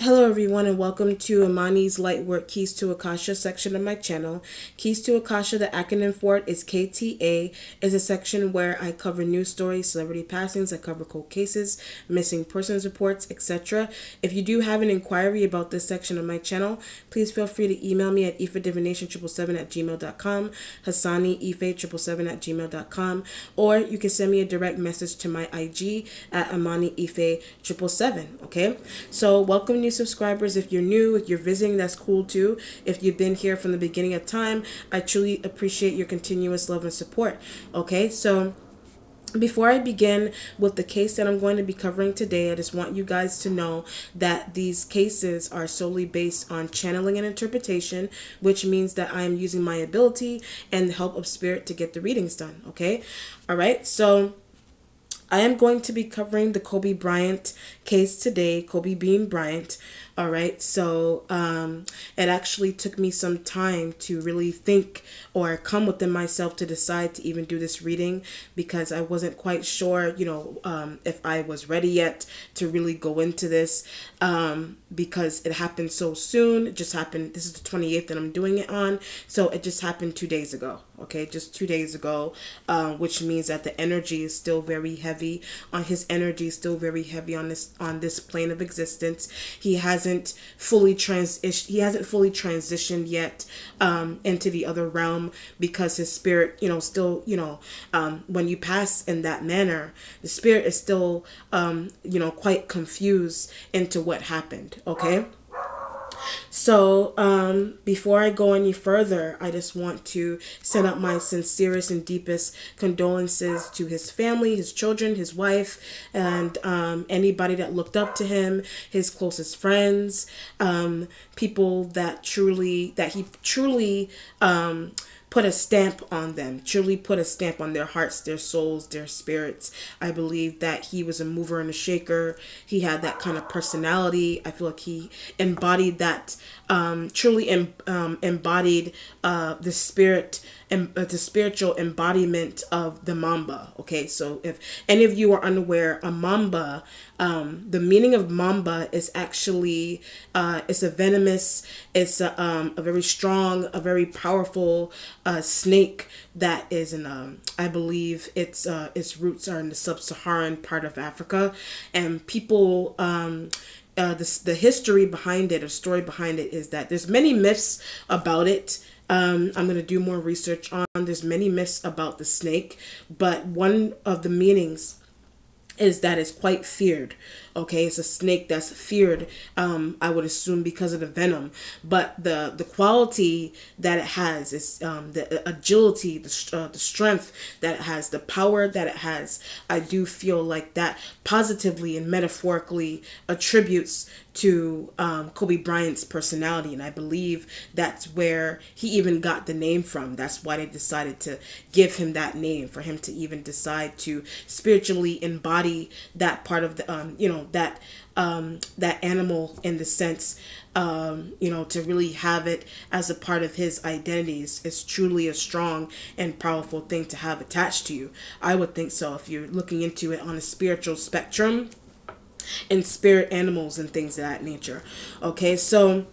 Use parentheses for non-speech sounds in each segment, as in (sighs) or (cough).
Hello everyone and welcome to Amani's Lightwork Keys to Akasha section of my channel. Keys to Akasha, the acronym for it is KTA, is a section where I cover news stories, celebrity passings, I cover cold cases, missing persons reports, etc. If you do have an inquiry about this section of my channel, please feel free to email me at ifadivination777 at gmail.com, hassaniife777 at gmail.com, or you can send me a direct message to my IG at amaniife777, okay? So welcome new subscribers. If you're new, if you're visiting, that's cool too. If you've been here from the beginning of time, I truly appreciate your continuous love and support. Okay, so before I begin with the case that I'm going to be covering today, I just want you guys to know that these cases are solely based on channeling and interpretation, which means that I am using my ability and the help of spirit to get the readings done. Okay, all right, so. I am going to be covering the Kobe Bryant case today, Kobe Bean Bryant. All right, so um, it actually took me some time to really think or come within myself to decide to even do this reading because I wasn't quite sure, you know, um, if I was ready yet to really go into this um, because it happened so soon. It just happened, this is the 28th that I'm doing it on, so it just happened two days ago, okay, just two days ago, uh, which means that the energy is still very heavy on his energy, is still very heavy on this on this plane of existence. He hasn't fully trans he hasn't fully transitioned yet um, into the other realm because his spirit, you know, still you know um, when you pass in that manner, the spirit is still um, you know quite confused into what happened. Okay. So, um, before I go any further, I just want to send out my sincerest and deepest condolences to his family, his children, his wife, and um, anybody that looked up to him, his closest friends, um, people that truly, that he truly, um, put a stamp on them, truly put a stamp on their hearts, their souls, their spirits. I believe that he was a mover and a shaker. He had that kind of personality. I feel like he embodied that, um, truly em- um, embodied uh, the spirit the spiritual embodiment of the mamba. Okay, so if any of you are unaware, a mamba, um, the meaning of mamba is actually uh, it's a venomous, it's a, um, a very strong, a very powerful uh, snake that is in um, I believe its uh, its roots are in the sub-Saharan part of Africa, and people um, uh, the, the history behind it, a story behind it, is that there's many myths about it. Um, I'm going to do more research on. There's many myths about the snake, but one of the meanings is that it's quite feared. Okay, it's a snake that's feared. Um, I would assume because of the venom, but the the quality that it has is um, the agility, the uh, the strength that it has, the power that it has. I do feel like that positively and metaphorically attributes to um, Kobe Bryant's personality, and I believe that's where he even got the name from. That's why they decided to give him that name for him to even decide to spiritually embody that part of the um, you know that um, that animal in the sense um, you know to really have it as a part of his identity is, is truly a strong and powerful thing to have attached to you i would think so if you're looking into it on a spiritual spectrum and spirit animals and things of that nature okay so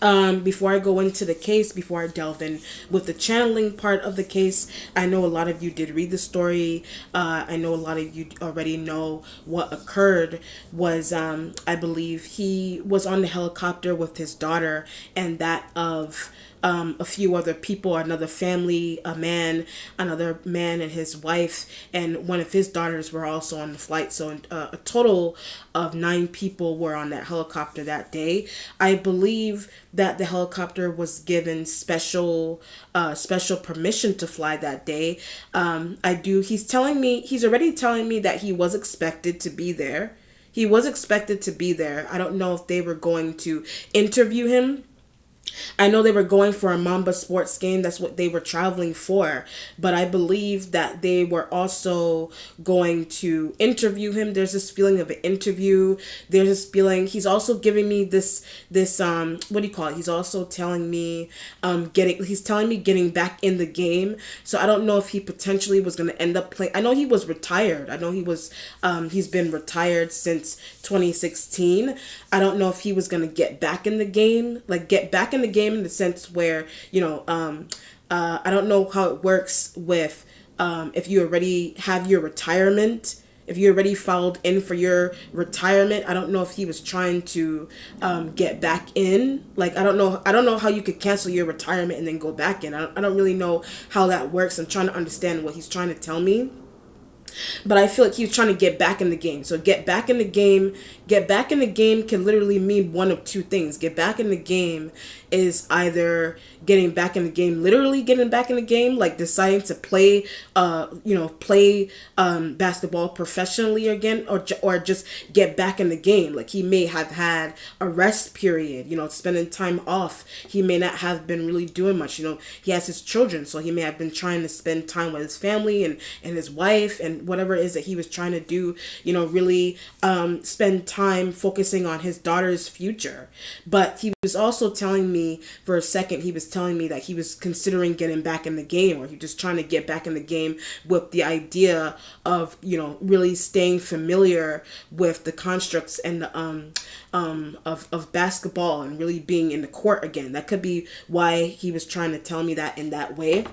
um, before I go into the case, before I delve in with the channeling part of the case, I know a lot of you did read the story. Uh, I know a lot of you already know what occurred. Was um, I believe he was on the helicopter with his daughter and that of um, a few other people, another family, a man, another man and his wife, and one of his daughters were also on the flight. So uh, a total of nine people were on that helicopter that day. I believe that the helicopter was given special uh, special permission to fly that day. Um, I do. He's telling me he's already telling me that he was expected to be there. He was expected to be there. I don't know if they were going to interview him I know they were going for a Mamba sports game. That's what they were traveling for. But I believe that they were also going to interview him. There's this feeling of an interview. There's this feeling. He's also giving me this this um what do you call it? He's also telling me um getting he's telling me getting back in the game. So I don't know if he potentially was going to end up playing. I know he was retired. I know he was um he's been retired since 2016. I don't know if he was going to get back in the game, like get back in the game in the sense where you know um, uh, I don't know how it works with um, if you already have your retirement if you already filed in for your retirement i don't know if he was trying to um, get back in. Like i don't know i don't know how you could cancel your retirement and then go back in. I don't, I don't really know how that works. I'm trying to understand what he's trying to tell me but I feel like he was trying to get back in the game. So get back in the game, get back in the game can literally mean one of two things. Get back in the game is either getting back in the game, literally getting back in the game, like deciding to play, uh, you know, play um, basketball professionally again, or or just get back in the game. Like he may have had a rest period, you know, spending time off. He may not have been really doing much. You know, he has his children, so he may have been trying to spend time with his family and and his wife and whatever it is that he was trying to do. You know, really um, spend time focusing on his daughter's future. But he was also telling me for a second, he was telling me that he was considering getting back in the game or he just trying to get back in the game with the idea of, you know, really staying familiar with the constructs and the, um, um, of, of basketball and really being in the court again. That could be why he was trying to tell me that in that way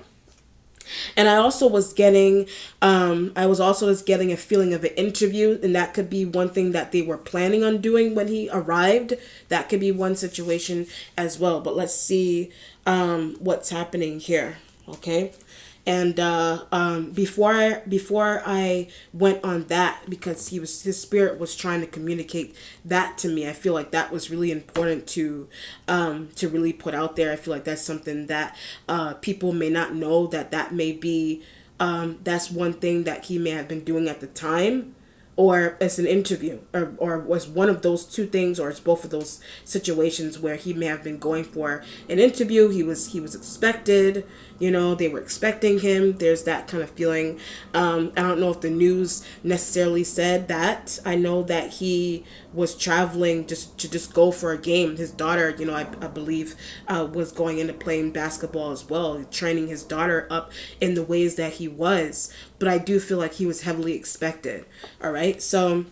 and i also was getting um, i was also just getting a feeling of an interview and that could be one thing that they were planning on doing when he arrived that could be one situation as well but let's see um, what's happening here okay? And uh, um, before I, before I went on that because he was his spirit was trying to communicate that to me I feel like that was really important to um, to really put out there. I feel like that's something that uh, people may not know that that may be um, that's one thing that he may have been doing at the time or it's an interview or, or was one of those two things or it's both of those situations where he may have been going for an interview. He was he was expected you know they were expecting him. There's that kind of feeling. Um, i don't know if the news necessarily said that. I know that he was traveling just to just go for a game. His daughter you know i, I believe uh, was going into playing basketball as well training his daughter up in the ways that he was. But i do feel like he was heavily expected. All right? So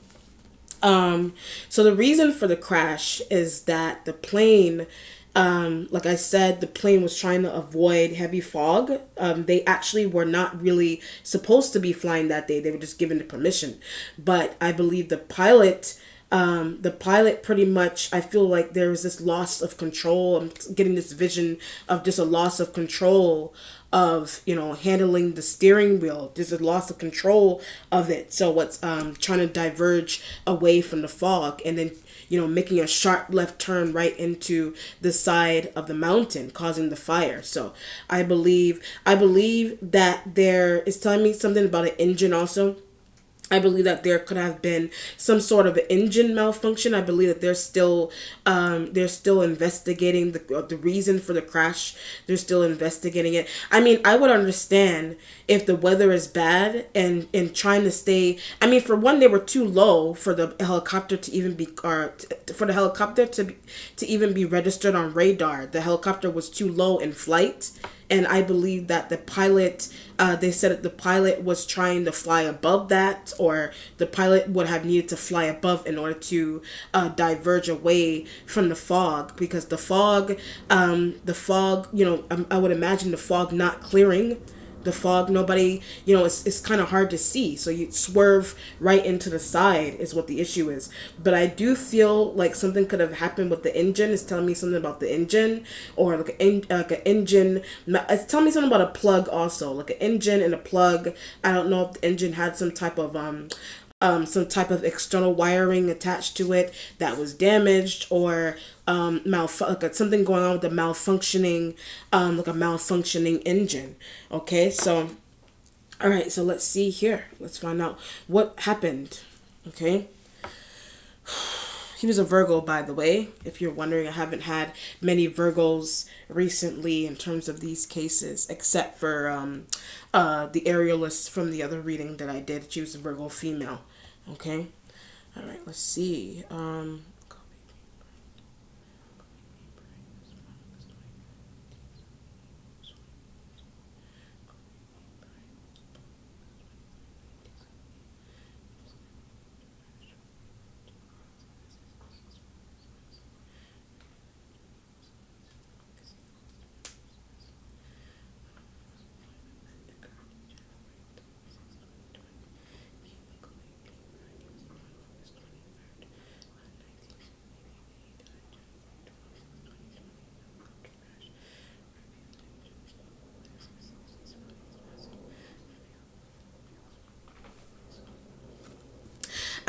um so the reason for the crash is that the plane um, like I said, the plane was trying to avoid heavy fog. Um, they actually were not really supposed to be flying that day. They were just given the permission. But I believe the pilot, um, the pilot pretty much, I feel like there was this loss of control. I'm getting this vision of just a loss of control of you know handling the steering wheel there's a loss of control of it so what's um trying to diverge away from the fog and then you know, making a sharp left turn right into the side of the mountain, causing the fire. So I believe, I believe that there is telling me something about an engine also I believe that there could have been some sort of engine malfunction. I believe that they're still um, they're still investigating the the reason for the crash. They're still investigating it. I mean, I would understand if the weather is bad and and trying to stay. I mean, for one, they were too low for the helicopter to even be or for the helicopter to be, to even be registered on radar. The helicopter was too low in flight and I believe that the pilot, uh, they said that the pilot was trying to fly above that, or the pilot would have needed to fly above in order to uh, diverge away from the fog, because the fog, um, the fog, you know, I, um, I would imagine the fog not clearing the fog nobody you know it's, it's kind of hard to see. So you swerve right into the side is what the issue is. But i do feel like something could have happened with the engine. It's telling me something about the engine or like an, like an engine. It's telling me something about a plug also like an engine and a plug. I don't know if the engine had some type of um um, some type of external wiring attached to it that was damaged or um, malf- like something going on with the malfunctioning, um, like a malfunctioning engine. Okay, so, all right, so let's see here. Let's find out what happened. Okay. (sighs) he was a Virgo, by the way. If you're wondering, I haven't had many Virgos recently in terms of these cases, except for um, uh, the aerialist from the other reading that I did. She was a Virgo female. Okay. All right. Let's see. Um,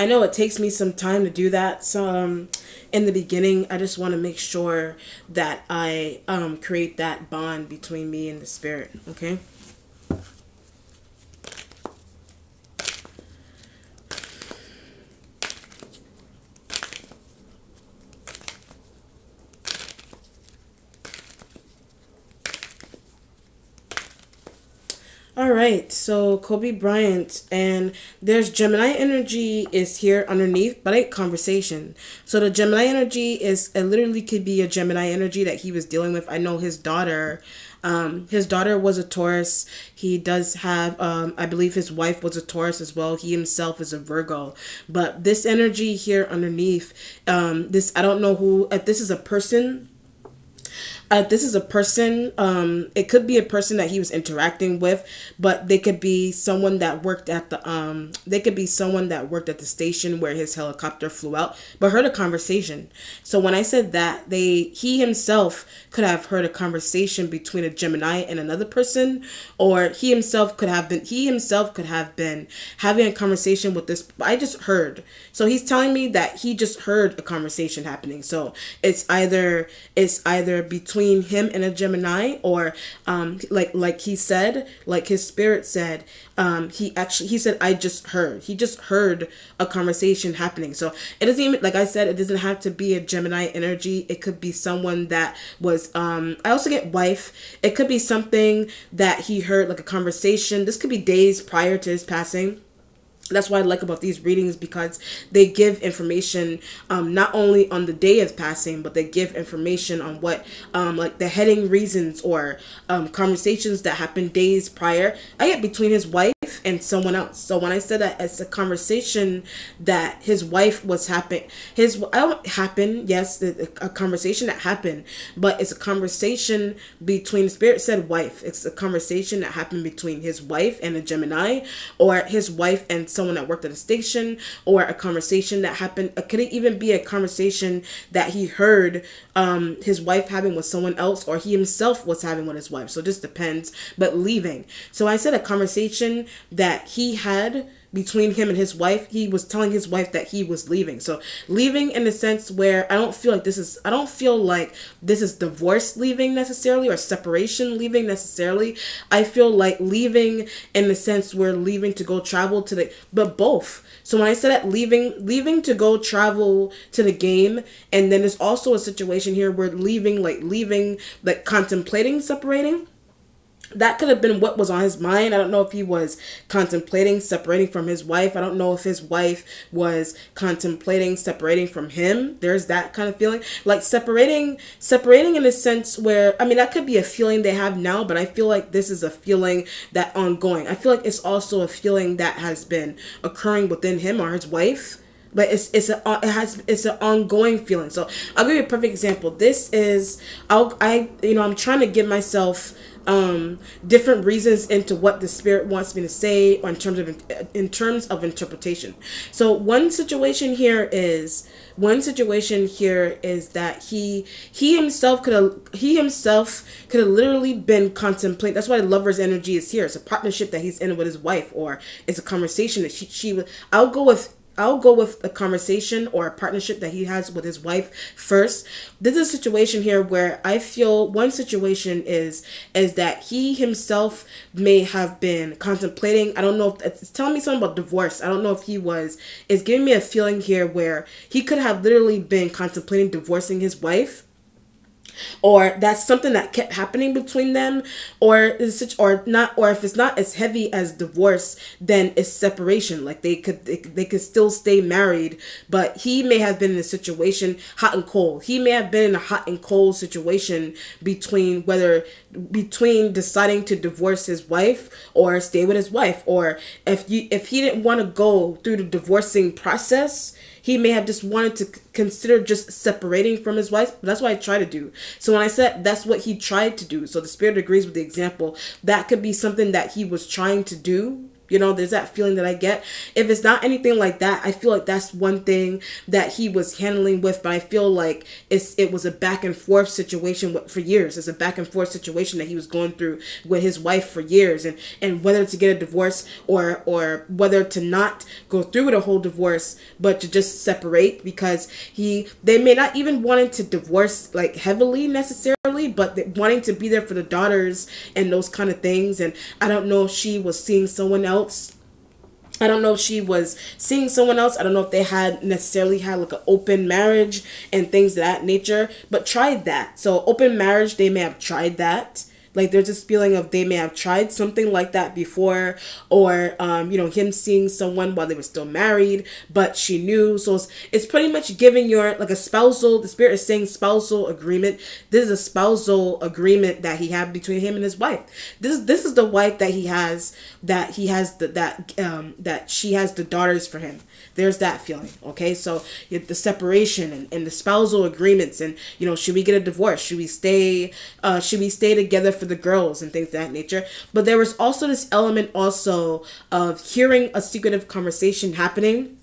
I know it takes me some time to do that. So um, in the beginning, I just want to make sure that I um, create that bond between me and the spirit. Okay. All right, so Kobe Bryant and there's Gemini energy is here underneath, but a conversation. So the Gemini energy is it literally could be a Gemini energy that he was dealing with. I know his daughter, um, his daughter was a Taurus. He does have, um, I believe his wife was a Taurus as well. He himself is a Virgo, but this energy here underneath, um, this I don't know who. Uh, this is a person uh, this is a person um it could be a person that he was interacting with but they could be someone that worked at the um they could be someone that worked at the station where his helicopter flew out but heard a conversation. So when i said that they he himself could have heard a conversation between a gemini and another person or he himself could have been he himself could have been having a conversation with this i just heard. So he's telling me that he just heard a conversation happening. So it's either it's either between between him and a Gemini, or um, like like he said, like his spirit said, um, he actually he said I just heard. He just heard a conversation happening. So it doesn't even like I said, it doesn't have to be a Gemini energy. It could be someone that was. Um, I also get wife. It could be something that he heard like a conversation. This could be days prior to his passing that's what I like about these readings because they give information um, not only on the day of passing, but they give information on what, um, like the heading reasons or um, conversations that happened days prior. I get between his wife and someone else. So when I said that it's a conversation that his wife was happen, his I don't happen. Yes, a conversation that happened, but it's a conversation between. Spirit said wife. It's a conversation that happened between his wife and a Gemini, or his wife and someone that worked at a station, or a conversation that happened. It could even be a conversation that he heard um, his wife having with someone else, or he himself was having with his wife. So it just depends. But leaving. So I said a conversation that he had between him and his wife he was telling his wife that he was leaving. So leaving in the sense where i don't feel like this is i don't feel like this is divorce leaving necessarily or separation leaving necessarily. I feel like leaving in the sense where leaving to go travel to the but both. So when i said that leaving leaving to go travel to the game and then there's also a situation here where leaving like leaving like contemplating separating that could have been what was on his mind. I don't know if he was contemplating separating from his wife. I don't know if his wife was contemplating separating from him. There's that kind of feeling. Like separating separating in a sense where I mean that could be a feeling they have now, but I feel like this is a feeling that ongoing. I feel like it's also a feeling that has been occurring within him or his wife but it's it's a uh, it has it's an ongoing feeling. So I'll give you a perfect example. This is I'll I you know I'm trying to give myself um, different reasons into what the spirit wants me to say in terms of in terms of interpretation. So one situation here is one situation here is that he he himself could have he himself could have literally been contemplating. That's why lover's energy is here. It's a partnership that he's in with his wife, or it's a conversation that she she. I'll go with I'll go with a conversation or a partnership that he has with his wife first. This is a situation here where I feel one situation is is that he himself may have been contemplating. I don't know if it's telling me something about divorce. I don't know if he was. It's giving me a feeling here where he could have literally been contemplating divorcing his wife or that's something that kept happening between them or is such or not or if it's not as heavy as divorce then it's separation. Like they could they, they could still stay married but he may have been in a situation hot and cold. He may have been in a hot and cold situation between whether between deciding to divorce his wife or stay with his wife or if you if he didn't want to go through the divorcing process he may have just wanted to consider just separating from his wife. That's what I try to do. So when I said that's what he tried to do, so the spirit agrees with the example, that could be something that he was trying to do you know, there's that feeling that I get. If it's not anything like that, I feel like that's one thing that he was handling with, but I feel like it's it was a back and forth situation for years. It's a back and forth situation that he was going through with his wife for years and and whether to get a divorce or or whether to not go through with a whole divorce, but to just separate because he they may not even wanting to divorce like heavily necessarily, but wanting to be there for the daughters and those kind of things. And I don't know if she was seeing someone else else. I don't know if she was seeing someone else. I don't know if they had necessarily had like an open marriage and things of that nature, but tried that. So open marriage, they may have tried that like there's this feeling of they may have tried something like that before, or um, you know, him seeing someone while they were still married, but she knew. So it's, it's pretty much giving your like a spousal. The spirit is saying spousal agreement. This is a spousal agreement that he had between him and his wife. This this is the wife that he has that he has the, that um that she has the daughters for him. There's that feeling okay? So the separation and, and the spousal agreements and you know should we get a divorce? Should we stay uh should we stay together for the girls and things of that nature? But there was also this element also of hearing a secretive conversation happening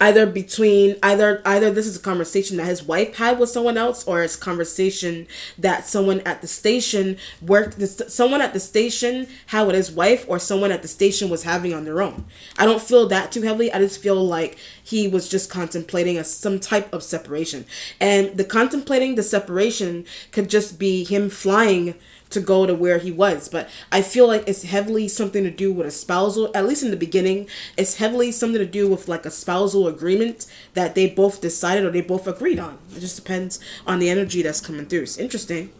either between either either this is a conversation that his wife had with someone else or it's conversation that someone at the station worked this someone at the station had with his wife or someone at the station was having on their own. I don't feel that too heavily. I just feel like he was just contemplating a, some type of separation. And the contemplating the separation could just be him flying to go to where he was. But I feel like it's heavily something to do with a spousal, at least in the beginning, it's heavily something to do with like a spousal agreement that they both decided or they both agreed on. It just depends on the energy that's coming through. It's interesting.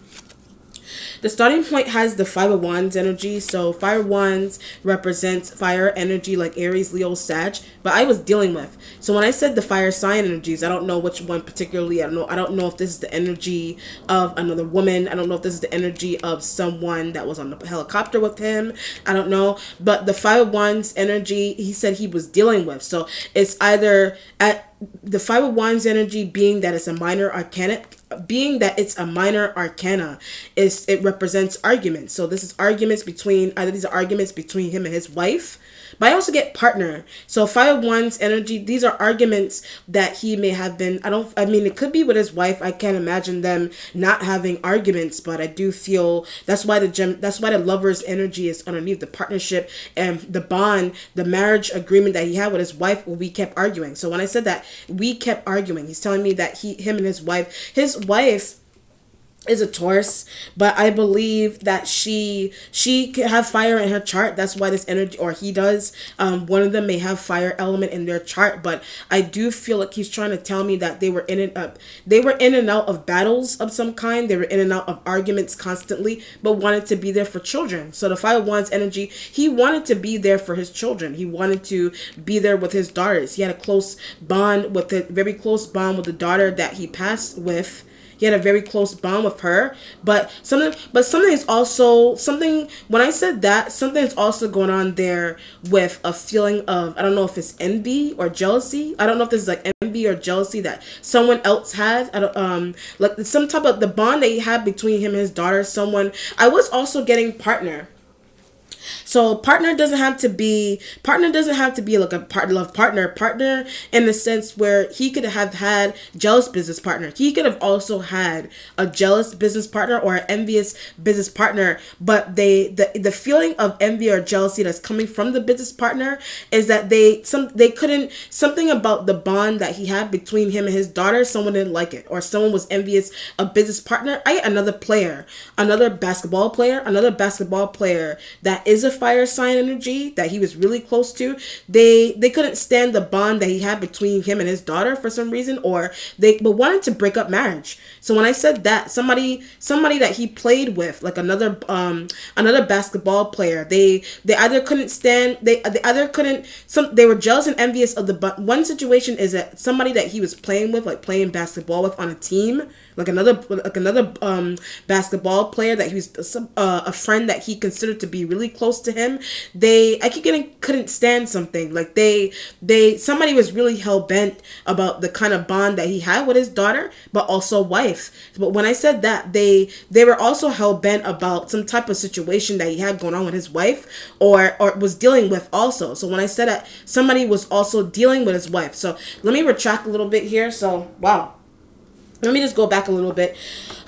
The starting point has the Five of Wands energy. So Fire Wands represents fire energy like Aries, Leo, Sag. But I was dealing with. So when I said the fire sign energies, I don't know which one particularly. I don't know. I don't know if this is the energy of another woman. I don't know if this is the energy of someone that was on the helicopter with him. I don't know. But the Five of Wands energy, he said he was dealing with. So it's either at the five of wands energy being that it's a minor arcana being that it's a minor arcana is it represents arguments so this is arguments between either these are arguments between him and his wife but I also get partner. So five wands energy, these are arguments that he may have been I don't I mean it could be with his wife. I can't imagine them not having arguments, but I do feel that's why the gem that's why the lover's energy is underneath the partnership and the bond, the marriage agreement that he had with his wife we kept arguing. So when I said that we kept arguing, he's telling me that he him and his wife, his wife is a Taurus, but I believe that she she could have fire in her chart. That's why this energy, or he does. Um, one of them may have fire element in their chart, but I do feel like he's trying to tell me that they were in and up. They were in and out of battles of some kind. They were in and out of arguments constantly, but wanted to be there for children. So the Five of Wands energy, he wanted to be there for his children. He wanted to be there with his daughters. He had a close bond with a very close bond with the daughter that he passed with he had a very close bond with her. But something, but something is also something. When I said that, something is also going on there with a feeling of I don't know if it's envy or jealousy. I don't know if this is like envy or jealousy that someone else had. I don't um like some type of the bond that he had between him and his daughter. Someone I was also getting partner So partner doesn't have to be partner doesn't have to be like a part love partner partner in the sense where he could have had jealous business partner. He could have also had a jealous business partner or an envious business partner, but they the the feeling of envy or jealousy that's coming from the business partner is that they some they couldn't something about the bond that he had between him and his daughter someone didn't like it or someone was envious a business partner. I another player, another basketball player, another basketball player that is a fire sign energy that he was really close to, they they couldn't stand the bond that he had between him and his daughter for some reason, or they but wanted to break up marriage. So when I said that, somebody somebody that he played with, like another um another basketball player, they they either couldn't stand they they either couldn't some they were jealous and envious of the but one situation is that somebody that he was playing with, like playing basketball with on a team, like another like another um basketball player that he was uh, a friend that he considered to be really close to him they i keep getting couldn't stand something. Like they they somebody was really hell-bent about the kind of bond that he had with his daughter but also wife. But when i said that they they were also hell-bent about some type of situation that he had going on with his wife or or was dealing with also. So when i said that somebody was also dealing with his wife. So let me retract a little bit here. So wow let me just go back a little bit.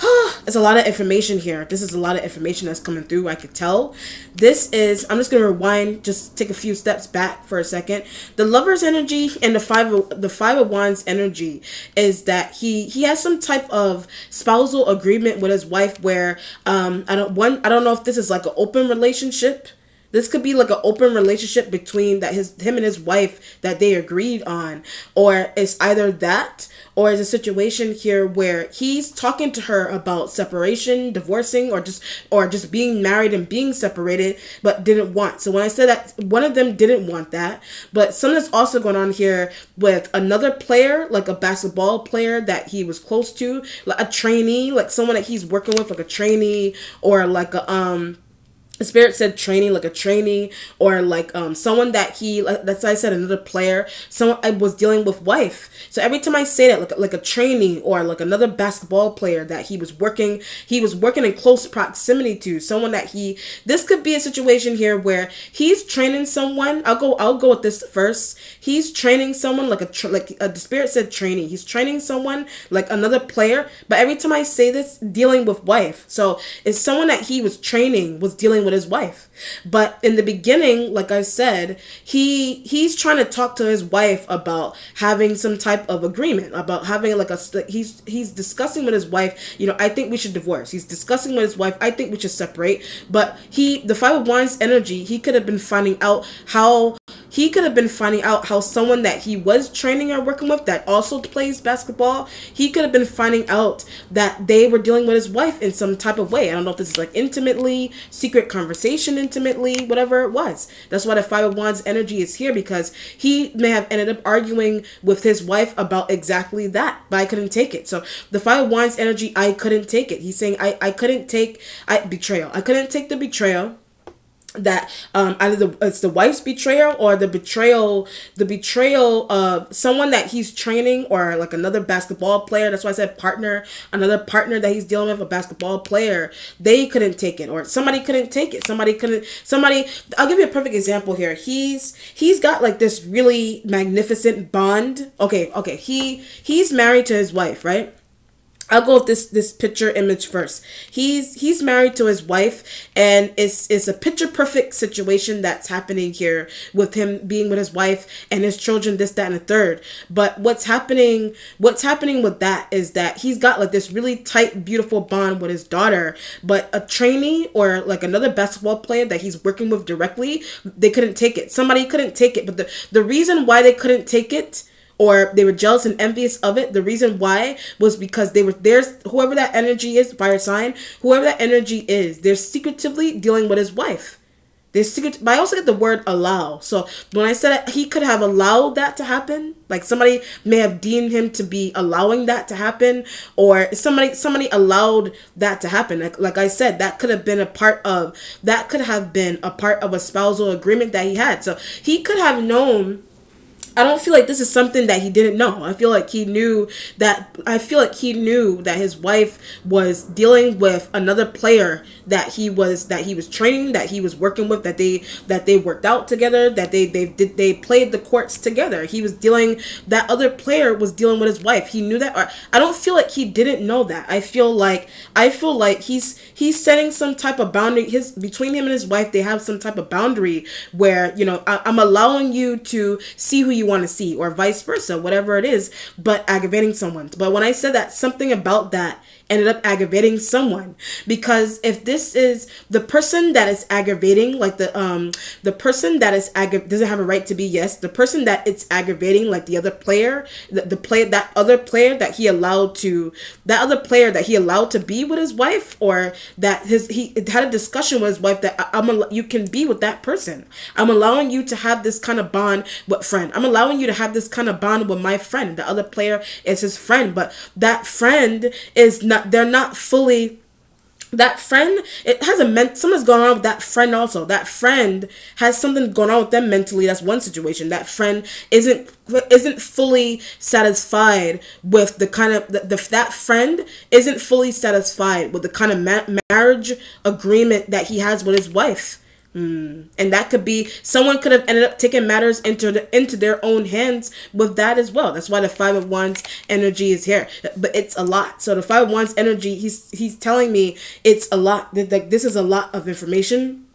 (sighs) It's a lot of information here. This is a lot of information that's coming through. I could tell. This is. I'm just gonna rewind. Just take a few steps back for a second. The lover's energy and the five of the five of wands energy is that he he has some type of spousal agreement with his wife where um I don't one I don't know if this is like an open relationship this could be like an open relationship between that his him and his wife that they agreed on, or it's either that or is a situation here where he's talking to her about separation, divorcing, or just or just being married and being separated, but didn't want. So when I said that one of them didn't want that, but something's also going on here with another player, like a basketball player that he was close to, like a trainee, like someone that he's working with, like a trainee, or like a um spirit said training like a trainee or like um someone that he like that's I said another player. Someone I was dealing with wife. So every time I say that like like a trainee or like another basketball player that he was working he was working in close proximity to someone that he this could be a situation here where he's training someone. I'll go I'll go with this first. He's training someone like a like a, the spirit said training he's training someone like another player. But every time I say this dealing with wife. So it's someone that he was training was dealing with with his wife. But in the beginning, like I said, he he's trying to talk to his wife about having some type of agreement, about having like a he's he's discussing with his wife, you know, I think we should divorce. He's discussing with his wife, I think we should separate. But he the five of wands energy, he could have been finding out how he could have been finding out how someone that he was training or working with that also plays basketball, he could have been finding out that they were dealing with his wife in some type of way. I don't know if this is like intimately, secret conversation intimately, whatever it was. That's why the Five of Wands energy is here because he may have ended up arguing with his wife about exactly that, but I couldn't take it. So the Five of Wands energy, I couldn't take it. He's saying I, I couldn't take I betrayal. I couldn't take the betrayal that um either the it's the wife's betrayal or the betrayal the betrayal of someone that he's training or like another basketball player. That's why i said partner another partner that he's dealing with a basketball player. They couldn't take it or somebody couldn't take it. Somebody couldn't somebody i'll give you a perfect example here. He's he's got like this really magnificent bond. Okay okay. He he's married to his wife right I'll go with this this picture image first. He's he's married to his wife, and it's it's a picture perfect situation that's happening here with him being with his wife and his children, this, that, and the third. But what's happening what's happening with that is that he's got like this really tight, beautiful bond with his daughter. But a trainee or like another basketball player that he's working with directly, they couldn't take it. Somebody couldn't take it. But the, the reason why they couldn't take it or they were jealous and envious of it. The reason why was because they were there's whoever that energy is, fire sign, whoever that energy is, they're secretively dealing with his wife. They're secret but I also get the word allow. So when I said he could have allowed that to happen, like somebody may have deemed him to be allowing that to happen, or somebody somebody allowed that to happen. Like like I said, that could have been a part of that could have been a part of a spousal agreement that he had. So he could have known I don't feel like this is something that he didn't know. I feel like he knew that I feel like he knew that his wife was dealing with another player that he was that he was training, that he was working with, that they that they worked out together, that they they did they played the courts together. He was dealing that other player was dealing with his wife. He knew that. I don't feel like he didn't know that. I feel like I feel like he's he's setting some type of boundary his between him and his wife. They have some type of boundary where, you know, I, I'm allowing you to see who you you want to see, or vice versa, whatever it is, but aggravating someone. But when I said that, something about that ended up aggravating someone. Because if this is the person that is aggravating like the um the person that is aggra- doesn't have a right to be yes the person that it's aggravating like the other player the, the player that other player that he allowed to that other player that he allowed to be with his wife or that his he had a discussion with his wife that I'm a, you can be with that person. I'm allowing you to have this kind of bond with friend. I'm allowing you to have this kind of bond with my friend. The other player is his friend but that friend is not they're not fully that friend it has a ment something's going on with that friend also. That friend has something going on with them mentally. That's one situation. That friend isn't isn't fully satisfied with the kind of the, the that friend isn't fully satisfied with the kind of ma- marriage agreement that he has with his wife Mm. And that could be someone could have ended up taking matters into the, into their own hands with that as well. That's why the five of wands energy is here, but it's a lot. So the five of wands energy, he's he's telling me it's a lot. Like this is a lot of information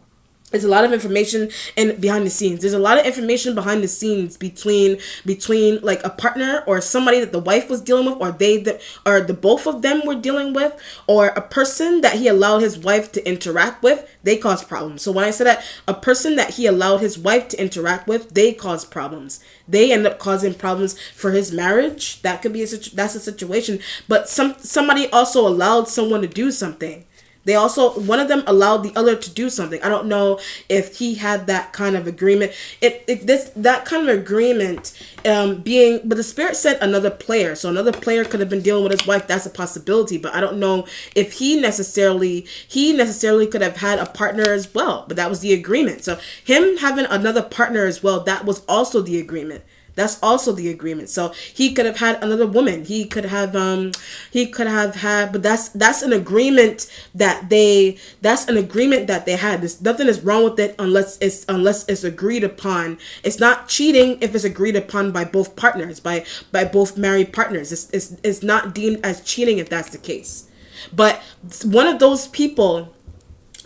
there's a lot of information and behind the scenes. There's a lot of information behind the scenes between between like a partner or somebody that the wife was dealing with or they that or the both of them were dealing with or a person that he allowed his wife to interact with they cause problems. So when i said that a person that he allowed his wife to interact with they cause problems. They end up causing problems for his marriage. That could be a that's a situation. But some somebody also allowed someone to do something they also one of them allowed the other to do something. I don't know if he had that kind of agreement. It, it this that kind of agreement um being but the spirit said another player. So another player could have been dealing with his wife. That's a possibility, but I don't know if he necessarily he necessarily could have had a partner as well, but that was the agreement. So him having another partner as well, that was also the agreement. That's also the agreement. So he could have had another woman. He could have um he could have had but that's that's an agreement that they that's an agreement that they had. There's nothing is wrong with it unless it's unless it's agreed upon. It's not cheating if it's agreed upon by both partners, by by both married partners. It's it's, it's not deemed as cheating if that's the case. But one of those people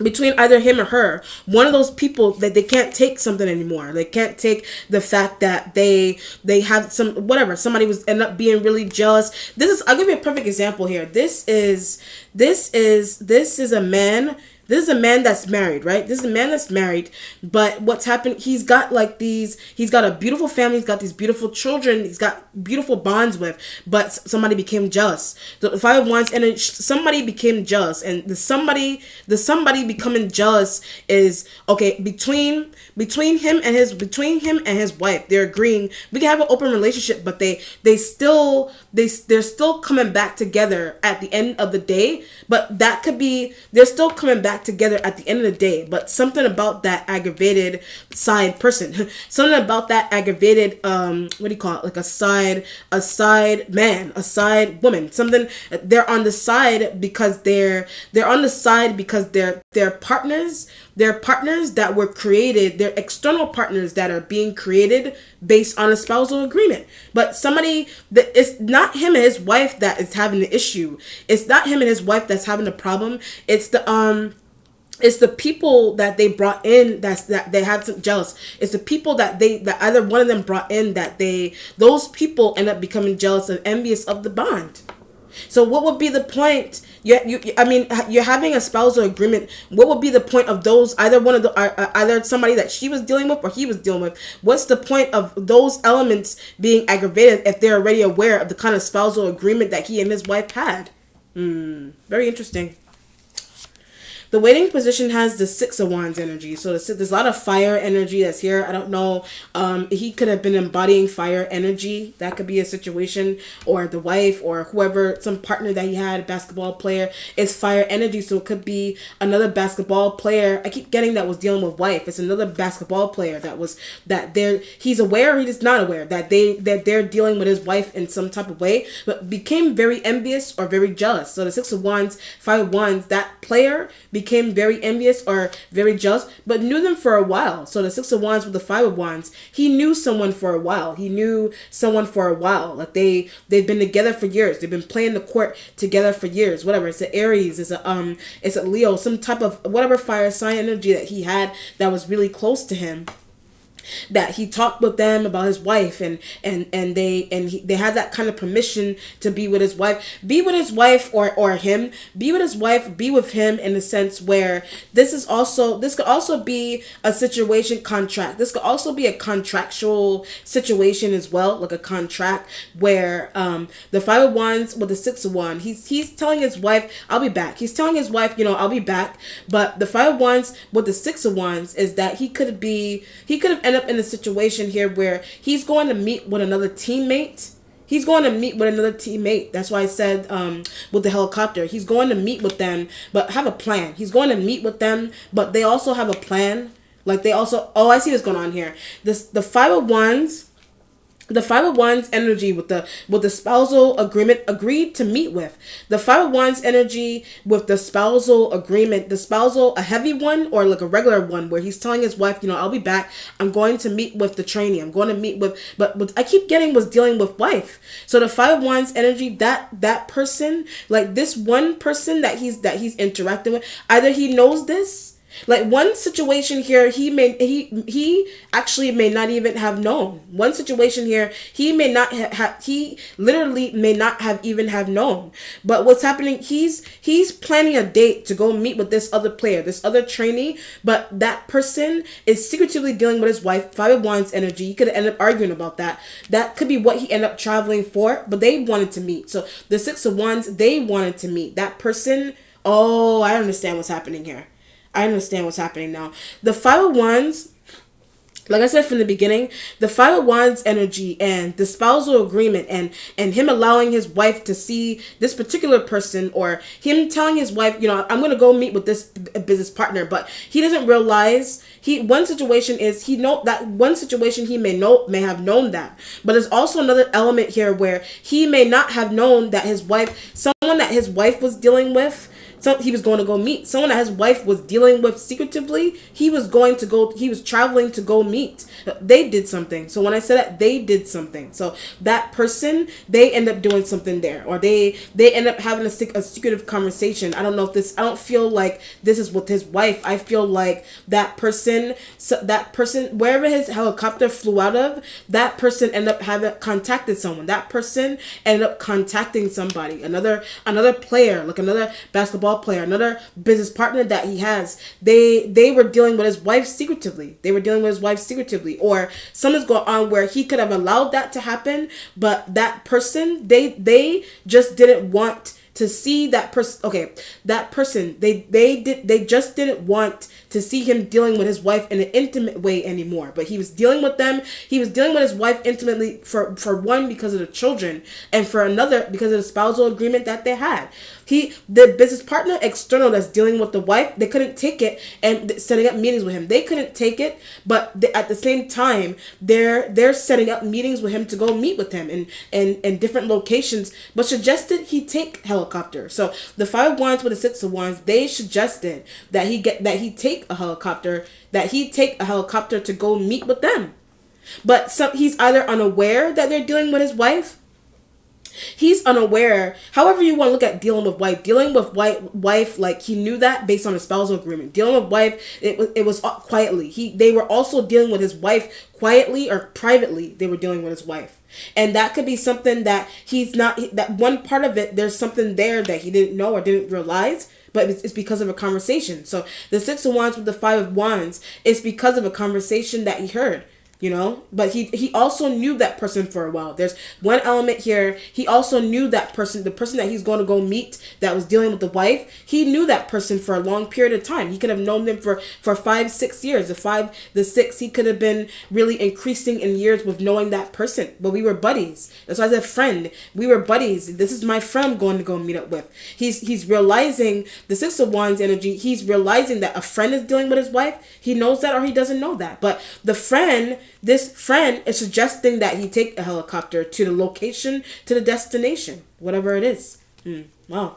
between either him or her. One of those people that they can't take something anymore. They can't take the fact that they they have some whatever. Somebody was end up being really jealous. This is i'll give you a perfect example here. This is this is this is a man this is a man that's married, right? This is a man that's married, but what's happened? He's got like these. He's got a beautiful family. He's got these beautiful children. He's got beautiful bonds with, but somebody became jealous. The five of wands, and somebody became jealous, and the somebody, the somebody becoming jealous is okay between between him and his between him and his wife. They're agreeing we can have an open relationship, but they they still they they're still coming back together at the end of the day. But that could be they're still coming back together at the end of the day. But something about that aggravated side person, (laughs) something about that aggravated, um, what do you call it? Like a side, a side man, a side woman. Something they're on the side because they're they're on the side because they're they're partners. They're partners that were created. They're external partners that are being created based on a spousal agreement. But somebody that it's not him and his wife that is having the issue. It's not him and his wife that's having the problem. It's the um it's the people that they brought in that's that they had some jealous. It's the people that they that either one of them brought in that they those people end up becoming jealous and envious of the bond. So what would be the point? You, you i mean you're having a spousal agreement. What would be the point of those either one of the uh, uh, either somebody that she was dealing with or he was dealing with? What's the point of those elements being aggravated if they're already aware of the kind of spousal agreement that he and his wife had? Hmm. very interesting the waiting position has the Six of Wands energy. So there's a lot of fire energy that's here. I don't know. Um, he could have been embodying fire energy. That could be a situation, or the wife, or whoever, some partner that he had, a basketball player, is fire energy. So it could be another basketball player. I keep getting that was dealing with wife. It's another basketball player that was that they're he's aware, he's not aware that they that they're dealing with his wife in some type of way, but became very envious or very jealous. So the Six of Wands, Five of Wands, that player became very envious or very jealous, but knew them for a while. So the Six of Wands with the Five of Wands, he knew someone for a while. He knew someone for a while. Like they they've been together for years. They've been playing the court together for years. Whatever. It's an Aries. It's a um. It's a Leo. Some type of whatever fire sign energy that he had that was really close to him that he talked with them about his wife and and and they and he, they had that kind of permission to be with his wife. Be with his wife or or him. Be with his wife be with him in a sense where this is also this could also be a situation contract. This could also be a contractual situation as well like a contract where um the five of wands with the six of wands he's he's telling his wife i'll be back. He's telling his wife you know i'll be back. But the five of wands with the six of wands is that he could be he could have end up in a situation here where he's going to meet with another teammate. He's going to meet with another teammate. That's why I said um, with the helicopter. He's going to meet with them, but have a plan. He's going to meet with them, but they also have a plan. Like they also, oh, I see what's going on here. This the five of wands the five of wands energy with the with the spousal agreement agreed to meet with. The five of wands energy with the spousal agreement the spousal a heavy one or like a regular one where he's telling his wife you know i'll be back. I'm going to meet with the trainee. I'm going to meet with but what i keep getting was dealing with wife. So the five of wands energy that that person like this one person that he's that he's interacting with either he knows this like one situation here, he may he he actually may not even have known. One situation here, he may not have ha- he literally may not have even have known. But what's happening? He's he's planning a date to go meet with this other player, this other trainee. But that person is secretively dealing with his wife. Five of Wands energy. He could end up arguing about that. That could be what he ended up traveling for. But they wanted to meet. So the Six of Wands, they wanted to meet that person. Oh, I understand what's happening here. I understand what's happening now. The five of wands like I said from the beginning, the five of wands energy and the spousal agreement and and him allowing his wife to see this particular person or him telling his wife, you know, I'm gonna go meet with this business partner, but he doesn't realize he one situation is he know that one situation he may know may have known that, but there's also another element here where he may not have known that his wife, someone that his wife was dealing with so he was going to go meet someone that his wife was dealing with secretively. He was going to go. He was traveling to go meet. They did something. So when I said that, they did something. So that person, they end up doing something there, or they they end up having a, a secretive conversation. I don't know if this. I don't feel like this is with his wife. I feel like that person, so that person, wherever his helicopter flew out of, that person ended up having contacted someone. That person ended up contacting somebody, another another player, like another basketball player, another business partner that he has, they they were dealing with his wife secretively. They were dealing with his wife secretively, or something's going on where he could have allowed that to happen, but that person they they just didn't want to see that person okay that person they they did they just didn't want to see him dealing with his wife in an intimate way anymore. But he was dealing with them he was dealing with his wife intimately for for one because of the children and for another because of the spousal agreement that they had. He the business partner external that's dealing with the wife they couldn't take it and setting up meetings with him. They couldn't take it but they, at the same time they're they're setting up meetings with him to go meet with him in in, in different locations. But suggested he take help helicopter. So the five wands with the six of wands, they suggested that he get that he take a helicopter, that he take a helicopter to go meet with them. But some he's either unaware that they're dealing with his wife. He's unaware. However, you want to look at dealing with wife, dealing with wife, wife like he knew that based on a spousal agreement. Dealing with wife, it was it was quietly. He they were also dealing with his wife quietly or privately. They were dealing with his wife. And that could be something that he's not, that one part of it, there's something there that he didn't know or didn't realize but it's because of a conversation. So the six of wands with the five of wands is because of a conversation that he heard. You know? But he he also knew that person for a while. There's one element here. He also knew that person the person that he's going to go meet that was dealing with the wife he knew that person for a long period of time. He could have known them for for five six years. The five the six he could have been really increasing in years with knowing that person. But we were buddies. That's why i said friend. We were buddies. This is my friend going to go meet up with. He's he's realizing the six of wands energy. He's realizing that a friend is dealing with his wife. He knows that or he doesn't know that. But the friend this friend is suggesting that he take a helicopter to the location, to the destination, whatever it is. Mm, wow.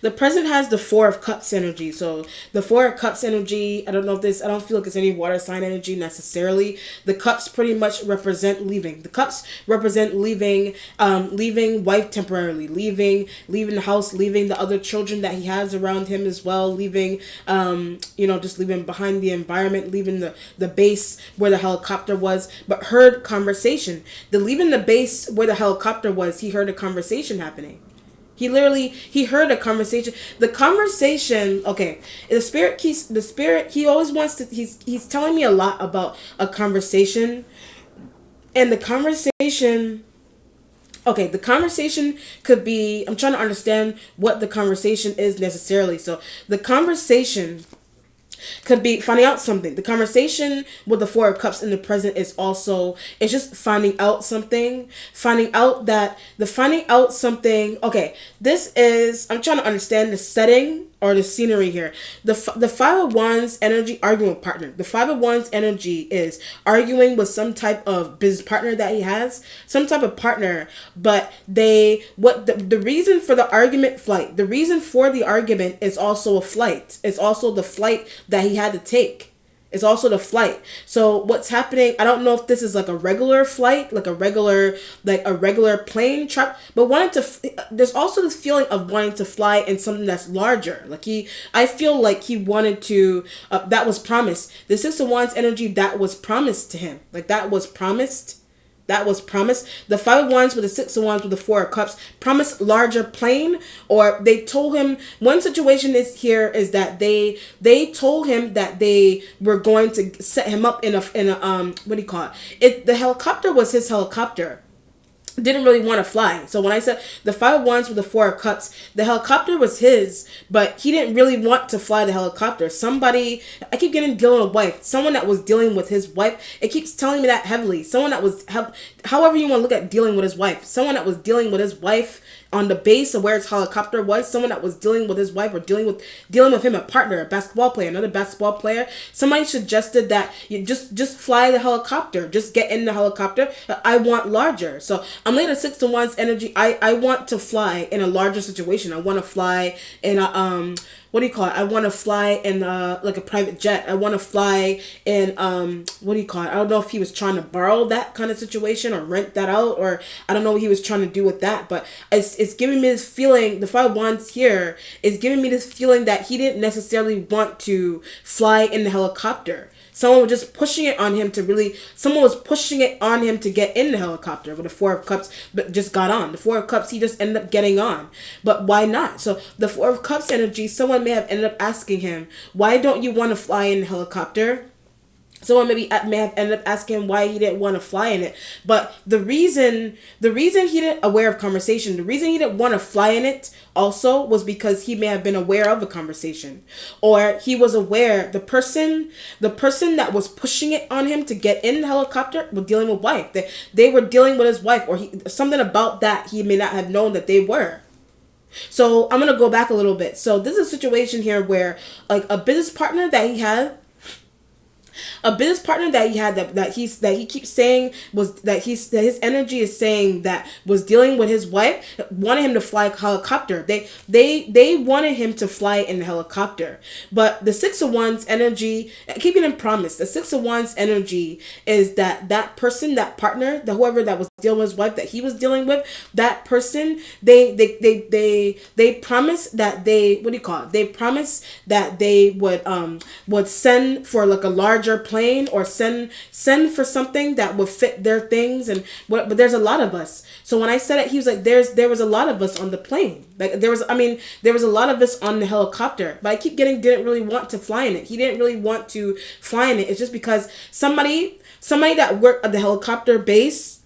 The present has the Four of Cups energy. So the Four of Cups energy, I don't know if this, I don't feel like it's any water sign energy necessarily. The cups pretty much represent leaving. The cups represent leaving, um, leaving wife temporarily, leaving, leaving the house, leaving the other children that he has around him as well, leaving, um, you know, just leaving behind the environment, leaving the, the base where the helicopter was, but heard conversation. The leaving the base where the helicopter was, he heard a conversation happening. He literally he heard a conversation. The conversation, okay, the spirit keeps the spirit. He always wants to. He's he's telling me a lot about a conversation, and the conversation. Okay, the conversation could be. I'm trying to understand what the conversation is necessarily. So the conversation could be finding out something. The conversation with the Four of Cups in the present is also it's just finding out something, finding out that the finding out something. Okay, this is I'm trying to understand the setting or the scenery here. The the five of wands energy arguing partner. The five of wands energy is arguing with some type of business partner that he has, some type of partner. But they what the, the reason for the argument flight. The reason for the argument is also a flight. It's also the flight that he had to take. It's also the flight. So what's happening? I don't know if this is like a regular flight, like a regular, like a regular plane trip, but wanting to. There's also this feeling of wanting to fly in something that's larger. Like he, I feel like he wanted to. Uh, that was promised. The Six of Wands energy that was promised to him. Like that was promised that was promised. The five of wands with the six of wands with the four of cups promised larger plane, or they told him one situation is here is that they they told him that they were going to set him up in a in a um what do you call it? It the helicopter was his helicopter didn't really want to fly. So when I said the five wands with the four cups, the helicopter was his, but he didn't really want to fly the helicopter. Somebody, I keep getting dealing with wife, someone that was dealing with his wife. It keeps telling me that heavily. Someone that was, however you want to look at dealing with his wife, someone that was dealing with his wife on the base of where his helicopter was, someone that was dealing with his wife or dealing with dealing with him, a partner, a basketball player, another basketball player. Somebody suggested that you just just fly the helicopter, just get in the helicopter. I want larger, so I'm looking at six to one's energy. I I want to fly in a larger situation. I want to fly in a um what do you call it? I want to fly in uh, like a private jet. I want to fly in um, what do you call it? I don't know if he was trying to borrow that kind of situation or rent that out, or I don't know what he was trying to do with that. But it's it's giving me this feeling. The five wands here is giving me this feeling that he didn't necessarily want to fly in the helicopter. Someone was just pushing it on him to really. Someone was pushing it on him to get in the helicopter with the Four of Cups, but just got on. The Four of Cups, he just ended up getting on. But why not? So the Four of Cups energy, someone may have ended up asking him, "Why don't you want to fly in the helicopter?" Someone maybe uh, may have ended up asking why he didn't want to fly in it. But the reason the reason he didn't aware of conversation the reason he didn't want to fly in it also was because he may have been aware of a conversation. Or he was aware the person the person that was pushing it on him to get in the helicopter was dealing with wife. They, they were dealing with his wife or he, something about that he may not have known that they were. So i'm gonna go back a little bit. So this is a situation here where like a business partner that he had a business partner that he had that, that he's that he keeps saying was that he's that his energy is saying that was dealing with his wife wanted him to fly a helicopter. They they they wanted him to fly in the helicopter. But the six of wands energy keeping him promise the six of wands energy is that that person that partner the whoever that was dealing with his wife that he was dealing with that person they they they they they promised that they what do you call it? They promised that they would um would send for like a large larger plane or send send for something that would fit their things and what but there's a lot of us. So when i said it he was like there's there was a lot of us on the plane. Like there was i mean there was a lot of us on the helicopter but i keep getting didn't really want to fly in it. He didn't really want to fly in it. It's just because somebody somebody that worked at the helicopter base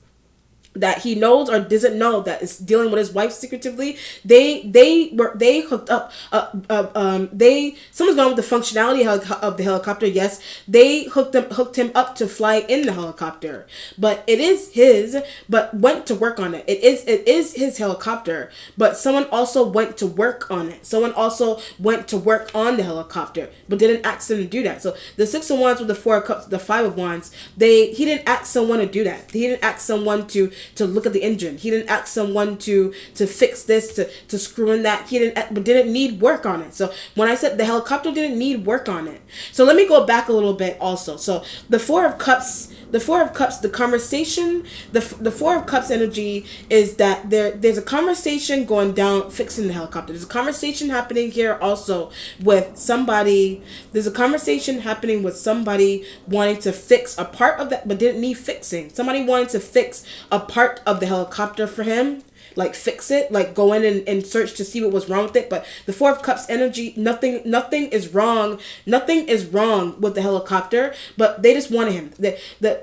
that he knows or doesn't know that is dealing with his wife secretively they they were they hooked up uh, uh, um they someone's going with the functionality of the helicopter yes they hooked them hooked him up to fly in the helicopter. But it is his but went to work on it. It is it is his helicopter but someone also went to work on it. Someone also went to work on the helicopter but didn't ask him to do that. So the six of wands with the four of cups the five of wands they he didn't ask someone to do that. He didn't ask someone to to look at the engine. He didn't ask someone to to fix this, to to screw in that. He didn't didn't need work on it. So when I said the helicopter didn't need work on it. So let me go back a little bit also. So the four of cups, the four of cups, the conversation, the the four of cups energy is that there there's a conversation going down fixing the helicopter. There's a conversation happening here also with somebody. There's a conversation happening with somebody wanting to fix a part of that but didn't need fixing. Somebody wanted to fix a part of the helicopter for him like fix it like go in and, and search to see what was wrong with it. But the four of cups energy nothing nothing is wrong nothing is wrong with the helicopter but they just wanted him. The, the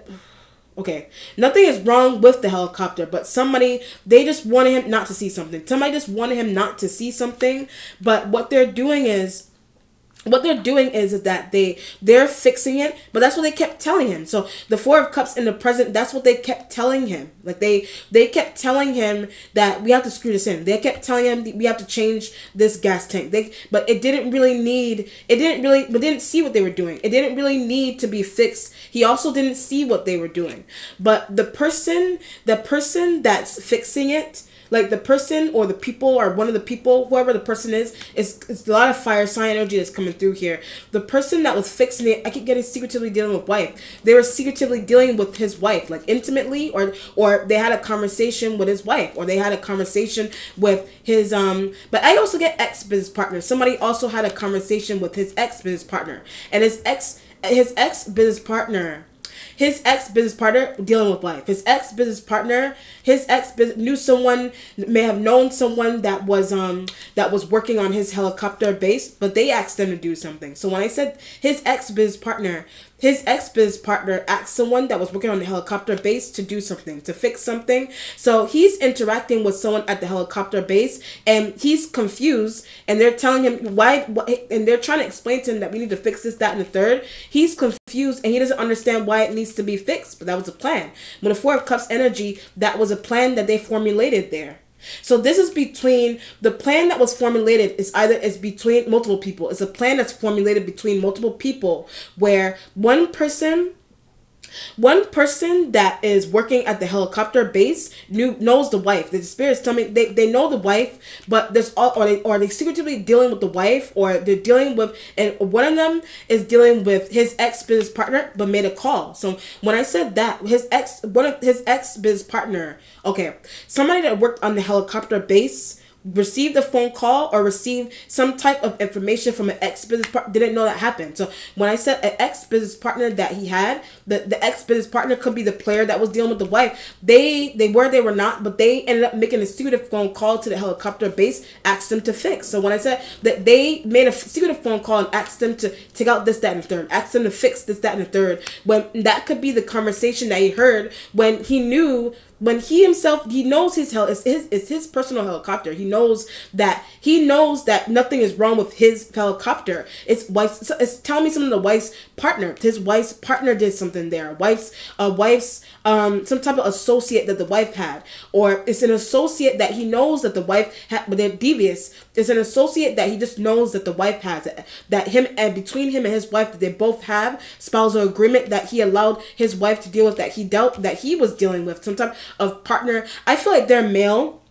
okay nothing is wrong with the helicopter but somebody they just wanted him not to see something. Somebody just wanted him not to see something but what they're doing is what they're doing is that they they're fixing it but that's what they kept telling him. So the four of cups in the present that's what they kept telling him. Like they they kept telling him that we have to screw this in. They kept telling him we have to change this gas tank. They but it didn't really need it didn't really but didn't see what they were doing. It didn't really need to be fixed. He also didn't see what they were doing. But the person the person that's fixing it like the person or the people or one of the people, whoever the person is, is it's a lot of fire sign energy that's coming through here. The person that was fixing it, I keep getting secretively dealing with wife. They were secretively dealing with his wife, like intimately, or or they had a conversation with his wife, or they had a conversation with his um. But I also get ex business partner. Somebody also had a conversation with his ex business partner, and his ex his ex business partner his ex business partner dealing with life. His ex business partner, his ex knew someone may have known someone that was um that was working on his helicopter base, but they asked them to do something. So when I said his ex business partner, his ex business partner asked someone that was working on the helicopter base to do something, to fix something. So he's interacting with someone at the helicopter base and he's confused and they're telling him why, and they're trying to explain to him that we need to fix this, that, and the third. He's confused and he doesn't understand why it needs to be fixed, but that was a plan. With the Four of Cups energy, that was a plan that they formulated there. So this is between the plan that was formulated is either is between multiple people. It's a plan that's formulated between multiple people where one person one person that is working at the helicopter base knew knows the wife. The spirits tell me they, they know the wife, but there's all or they or they secretively dealing with the wife or they're dealing with and one of them is dealing with his ex business partner but made a call. So when I said that his ex one of his ex business partner, okay, somebody that worked on the helicopter base received a phone call or received some type of information from an ex business partner didn't know that happened. So when I said an ex business partner that he had, the, the ex business partner could be the player that was dealing with the wife. They they were they were not, but they ended up making a secretive phone call to the helicopter base, asked them to fix. So when I said that they made a secretive phone call and asked them to take out this, that, and the third, asked them to fix this, that, and the third, when that could be the conversation that he heard when he knew when he himself he knows his hell is his is his personal helicopter. He knows that he knows that nothing is wrong with his helicopter. It's wife's. It's tell me something. The wife's partner. His wife's partner did something there. Wife's a wife's um some type of associate that the wife had, or it's an associate that he knows that the wife had, but they're devious. It's an associate that he just knows that the wife has That him and between him and his wife that they both have spousal agreement that he allowed his wife to deal with that he dealt that he was dealing with some type of partner. I feel like they're male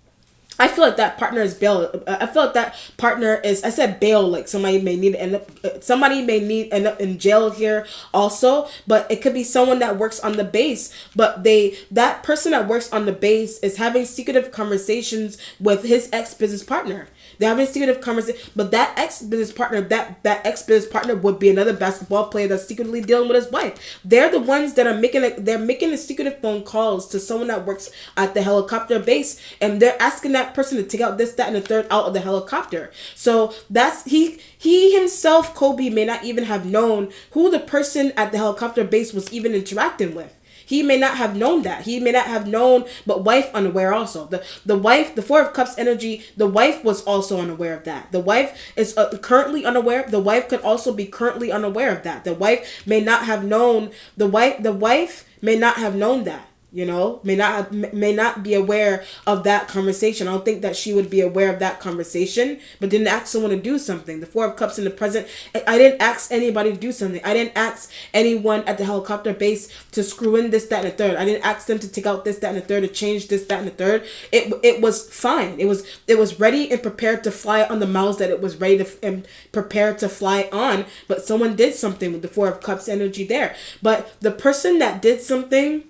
I feel like that partner is bail. Uh, I feel like that partner is. I said bail. Like somebody may need to end up. Uh, somebody may need end up in jail here also. But it could be someone that works on the base. But they that person that works on the base is having secretive conversations with his ex business partner. They're having secretive conversation. But that ex business partner, that that ex business partner would be another basketball player that's secretly dealing with his wife. They're the ones that are making it. They're making the secretive phone calls to someone that works at the helicopter base, and they're asking that person to take out this, that, and the third out of the helicopter. So that's he. He himself, Kobe, may not even have known who the person at the helicopter base was even interacting with. He may not have known that. He may not have known, but wife unaware also. The the wife, the Four of Cups energy, the wife was also unaware of that. The wife is uh, currently unaware. The wife could also be currently unaware of that. The wife may not have known. The wife, the wife may not have known that you know may not may not be aware of that conversation. I don't think that she would be aware of that conversation but didn't ask someone to do something. The four of cups in the present i didn't ask anybody to do something. I didn't ask anyone at the helicopter base to screw in this that and the third. I didn't ask them to take out this that and the third to change this that and the third. It it was fine. It was it was ready and prepared to fly on the miles that it was ready to and prepared to fly on but someone did something with the four of cups energy there. But the person that did something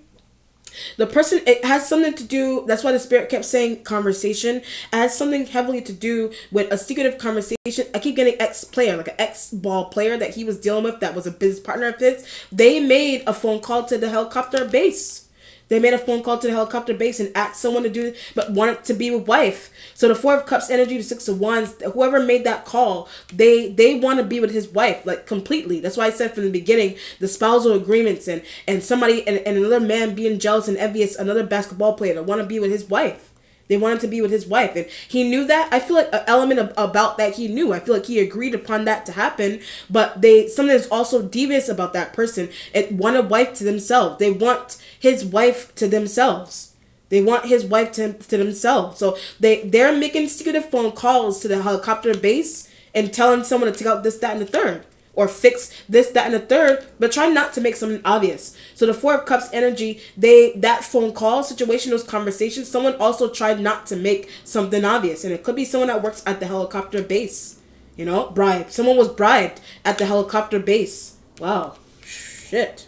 the person it has something to do. That's why the spirit kept saying conversation. It has something heavily to do with a secretive conversation. I keep getting ex player, like an ex ball player that he was dealing with that was a business partner of his. They made a phone call to the helicopter base they made a phone call to the helicopter base and asked someone to do, but wanted to be with wife. So the Four of Cups energy, the Six of Wands, whoever made that call, they they want to be with his wife like completely. That's why I said from the beginning the spousal agreements and and somebody and, and another man being jealous and envious, another basketball player that want to be with his wife. They wanted to be with his wife, and he knew that. I feel like an element of, about that he knew. I feel like he agreed upon that to happen, but they something is also devious about that person. It want a wife to themselves. They want his wife to themselves. They want his wife to, to themselves. So they they're making secretive phone calls to the helicopter base and telling someone to take out this, that, and the third or fix this, that, and the third, but try not to make something obvious. So the Four of Cups energy, they that phone call situation, those conversations, someone also tried not to make something obvious. And it could be someone that works at the helicopter base. You know, bribed. Someone was bribed at the helicopter base. Wow. Shit.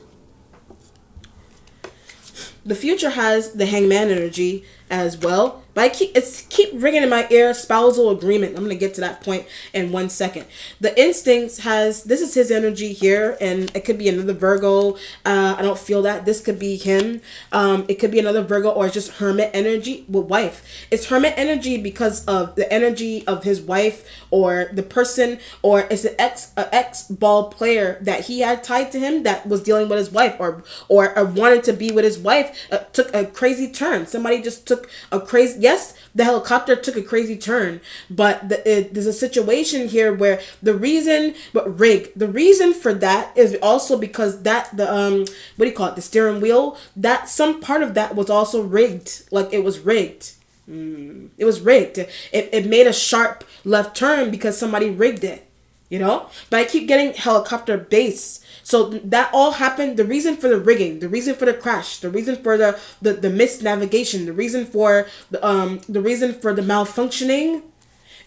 The future has the hangman energy as well. But I keep it's keep ringing in my ear spousal agreement. I'm gonna get to that point in one second. The instincts has this is his energy here, and it could be another Virgo. Uh, I don't feel that this could be him. Um, it could be another Virgo or it's just hermit energy with wife. It's hermit energy because of the energy of his wife or the person or it's an ex a ex ball player that he had tied to him that was dealing with his wife or or, or wanted to be with his wife uh, took a crazy turn. Somebody just took took a crazy yes the helicopter took a crazy turn but the, it, there's a situation here where the reason but rig the reason for that is also because that the um what do you call it the steering wheel that some part of that was also rigged like it was rigged. Mm, it was rigged. It, it made a sharp left turn because somebody rigged it you know? But i keep getting helicopter base so that all happened the reason for the rigging the reason for the crash the reason for the the, the missed navigation the reason for the um the reason for the malfunctioning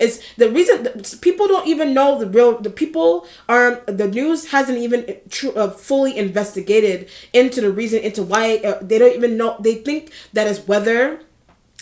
is the reason people don't even know the real the people are the news hasn't even true uh, fully investigated into the reason into why uh, they don't even know they think that is weather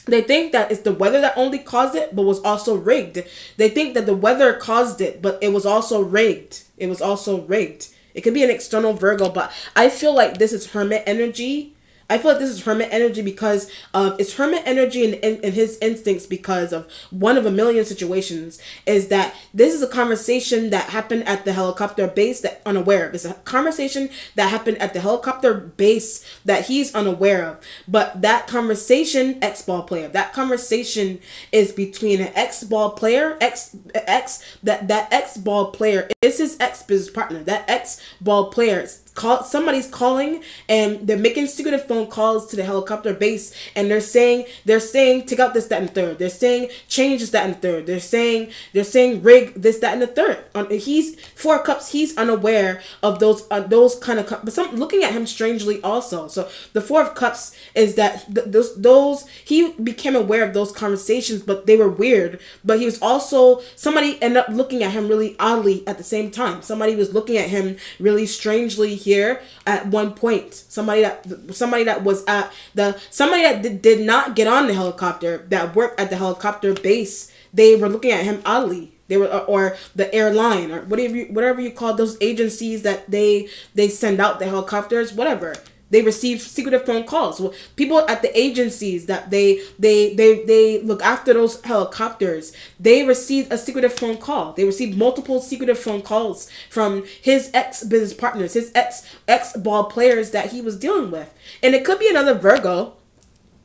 they think that it's the weather that only caused it, but was also rigged. They think that the weather caused it, but it was also rigged. It was also rigged. It could be an external Virgo, but I feel like this is hermit energy I feel like this is hermit energy because of it's hermit energy and in, his instincts because of one of a million situations is that this is a conversation that happened at the helicopter base that unaware of. It's a conversation that happened at the helicopter base that he's unaware of. But that conversation, ex ball player, that conversation is between an ex ball player, ex ex that that ex ball player is his ex business partner. That ex ball player call somebody's calling and they're making secretive phone calls to the helicopter base and they're saying they're saying take out this that and third. They're saying change this that and third. They're saying they're saying rig this that and the third. On he's four cups he's unaware of those uh, those kind of cups but some looking at him strangely also. So the four of cups is that th- those those he became aware of those conversations but they were weird. But he was also somebody ended up looking at him really oddly at the same time. Somebody was looking at him really strangely here at one point. Somebody that somebody that was at the somebody that did, not get on the helicopter that worked at the helicopter base. They were looking at him oddly. They were or the airline or whatever you, whatever you call those agencies that they they send out the helicopters whatever they receive secretive phone calls. Well, people at the agencies that they they they they look after those helicopters, they received a secretive phone call. They received multiple secretive phone calls from his ex business partners, his ex ex ball players that he was dealing with, and it could be another Virgo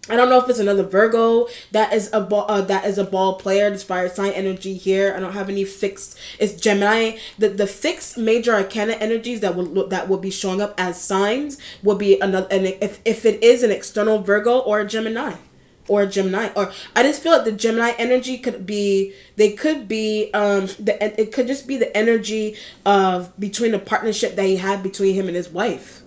I don't know if it's another Virgo that is a ball uh, that is a ball player. This fire sign energy here. I don't have any fixed. It's Gemini. The the fixed major arcana energies that will that will be showing up as signs will be another. And if if it is an external Virgo or a Gemini, or a Gemini, or I just feel like the Gemini energy could be. They could be. Um. The it could just be the energy of between the partnership that he had between him and his wife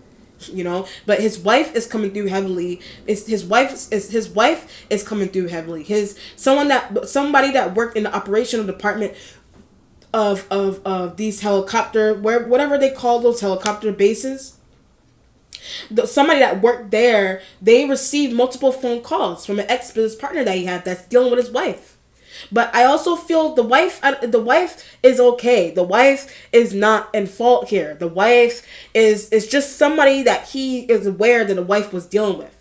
you know? But his wife is coming through heavily. Is his wife is his wife is coming through heavily. His someone that somebody that worked in the operational department of of of these helicopter where whatever they call those helicopter bases. The, somebody that worked there they received multiple phone calls from an ex business partner that he had that's dealing with his wife but I also feel the wife the wife is okay. The wife is not in fault here. The wife is is just somebody that he is aware that the wife was dealing with.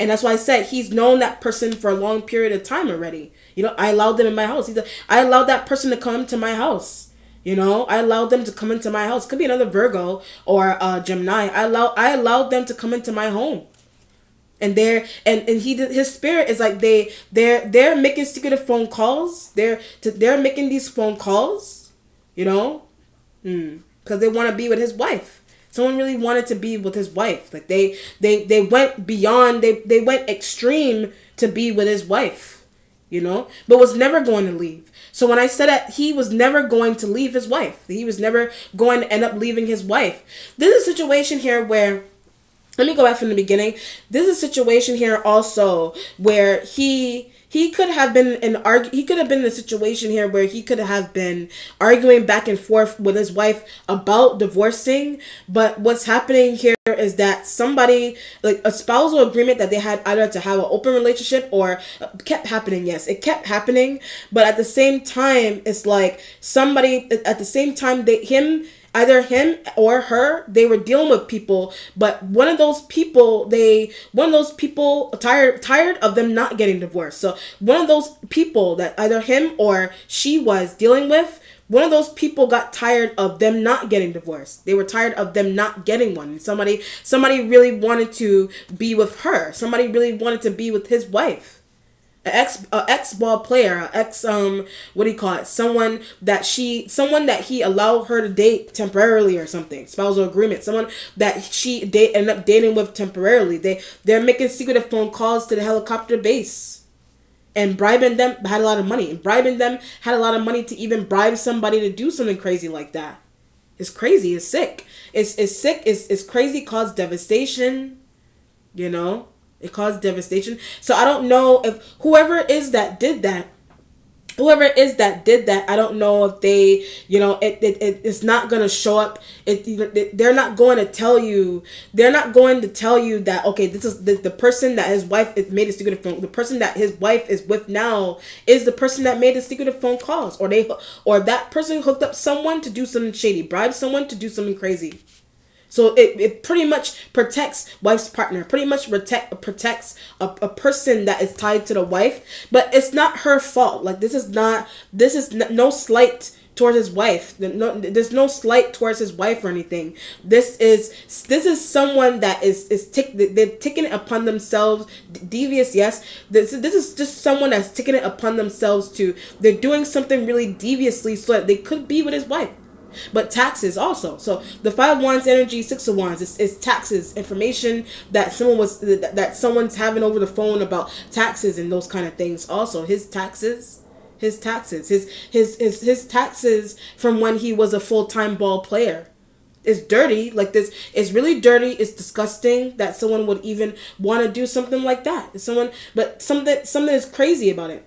And that's why I said he's known that person for a long period of time already. You know, I allowed them in my house. He's a, I allowed that person to come to my house. You know, I allowed them to come into my house. Could be another Virgo or uh, Gemini. I allow I allowed them to come into my home and they're and and he his spirit is like they they're they're making secretive phone calls. They're to, they're making these phone calls you know? Because mm, they want to be with his wife. Someone really wanted to be with his wife. Like they they they went beyond they they went extreme to be with his wife you know? But was never going to leave. So when i said that he was never going to leave his wife. He was never going to end up leaving his wife. This is a situation here where let me go back from the beginning. This is a situation here also where he he could have been an argue he could have been in a situation here where he could have been arguing back and forth with his wife about divorcing. But what's happening here is that somebody like a spousal agreement that they had either to have an open relationship or kept happening. Yes it kept happening. But at the same time it's like somebody at the same time they him either him or her they were dealing with people but one of those people they one of those people tired tired of them not getting divorced. So one of those people that either him or she was dealing with one of those people got tired of them not getting divorced. They were tired of them not getting one. Somebody somebody really wanted to be with her. Somebody really wanted to be with his wife ex a ex ball player, ex um what do you call it? Someone that she someone that he allowed her to date temporarily or something. Spousal agreement. Someone that she date ended up dating with temporarily. They they're making secretive phone calls to the helicopter base. And bribing them had a lot of money. And bribing them had a lot of money to even bribe somebody to do something crazy like that. It's crazy. It's sick. It's it's sick. It's it's crazy. Caused devastation. You know it caused devastation. So I don't know if whoever it is that did that, whoever it is that did that, I don't know if they, you know, it, it, it it's not gonna show up. It, they're not going to tell you. They're not going to tell you that okay, this is the, the person that his wife is made a secretive phone. The person that his wife is with now is the person that made the secretive phone calls, or they, or that person hooked up someone to do something shady, bribed someone to do something crazy. So it, it pretty much protects wife's partner, pretty much protect protects a, a person that is tied to the wife, but it's not her fault. Like this is not this is no slight towards his wife. No, there's no slight towards his wife or anything. This is this is someone that is is tick, they're taking it upon themselves. Devious, yes. This this is just someone that's taking it upon themselves to. They're doing something really deviously so that they could be with his wife. But taxes also. So the five wands energy, six of wands is, is taxes, information that someone was that, someone's having over the phone about taxes and those kind of things. Also, his taxes, his taxes, his his his his taxes from when he was a full time ball player. It's dirty, like this. It's really dirty. It's disgusting that someone would even want to do something like that. Someone, but something something is crazy about it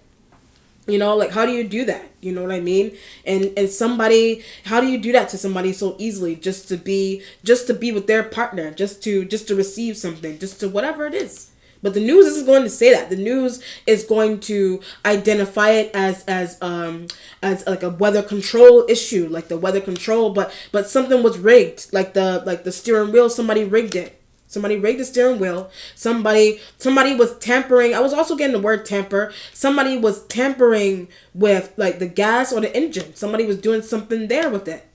you know like how do you do that? You know what i mean? And and somebody how do you do that to somebody so easily just to be just to be with their partner just to just to receive something just to whatever it is? But the news isn't going to say that. The news is going to identify it as as um as like a weather control issue like the weather control but but something was rigged like the like the steering wheel somebody rigged it Somebody rigged the steering wheel. Somebody somebody was tampering. I was also getting the word tamper. Somebody was tampering with like the gas or the engine. Somebody was doing something there with it.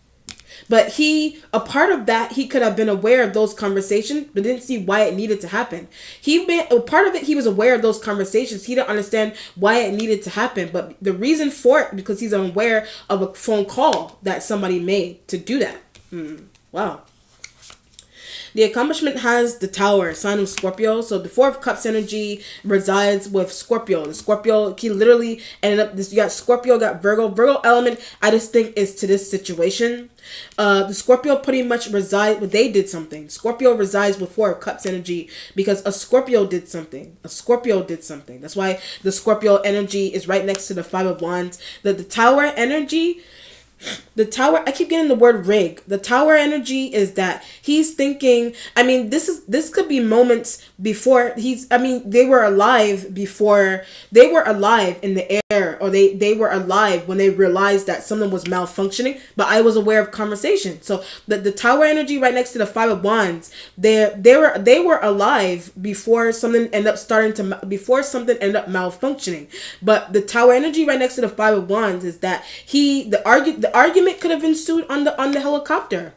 But he, a part of that, he could have been aware of those conversations, but didn't see why it needed to happen. He been a part of it. He was aware of those conversations. He didn't understand why it needed to happen. But the reason for it because he's unaware of a phone call that somebody made to do that. Hmm. Wow. The accomplishment has the tower, sign of Scorpio. So the Four of Cups energy resides with Scorpio. The Scorpio, he literally ended up this. You got Scorpio, got Virgo. Virgo element, I just think is to this situation. Uh, the Scorpio pretty much resides. Well, they did something. Scorpio resides with Four of Cups energy because a Scorpio did something. A Scorpio did something. That's why the Scorpio energy is right next to the Five of Wands. The, the Tower energy the tower i keep getting the word rig. The tower energy is that he's thinking i mean this is this could be moments before he's i mean they were alive before they were alive in the air or they they were alive when they realized that something was malfunctioning but i was aware of conversation. So the, the tower energy right next to the five of wands they they were they were alive before something ended up starting to before something ended up malfunctioning. But the tower energy right next to the five of wands is that he the argue the argument could have ensued on the on the helicopter.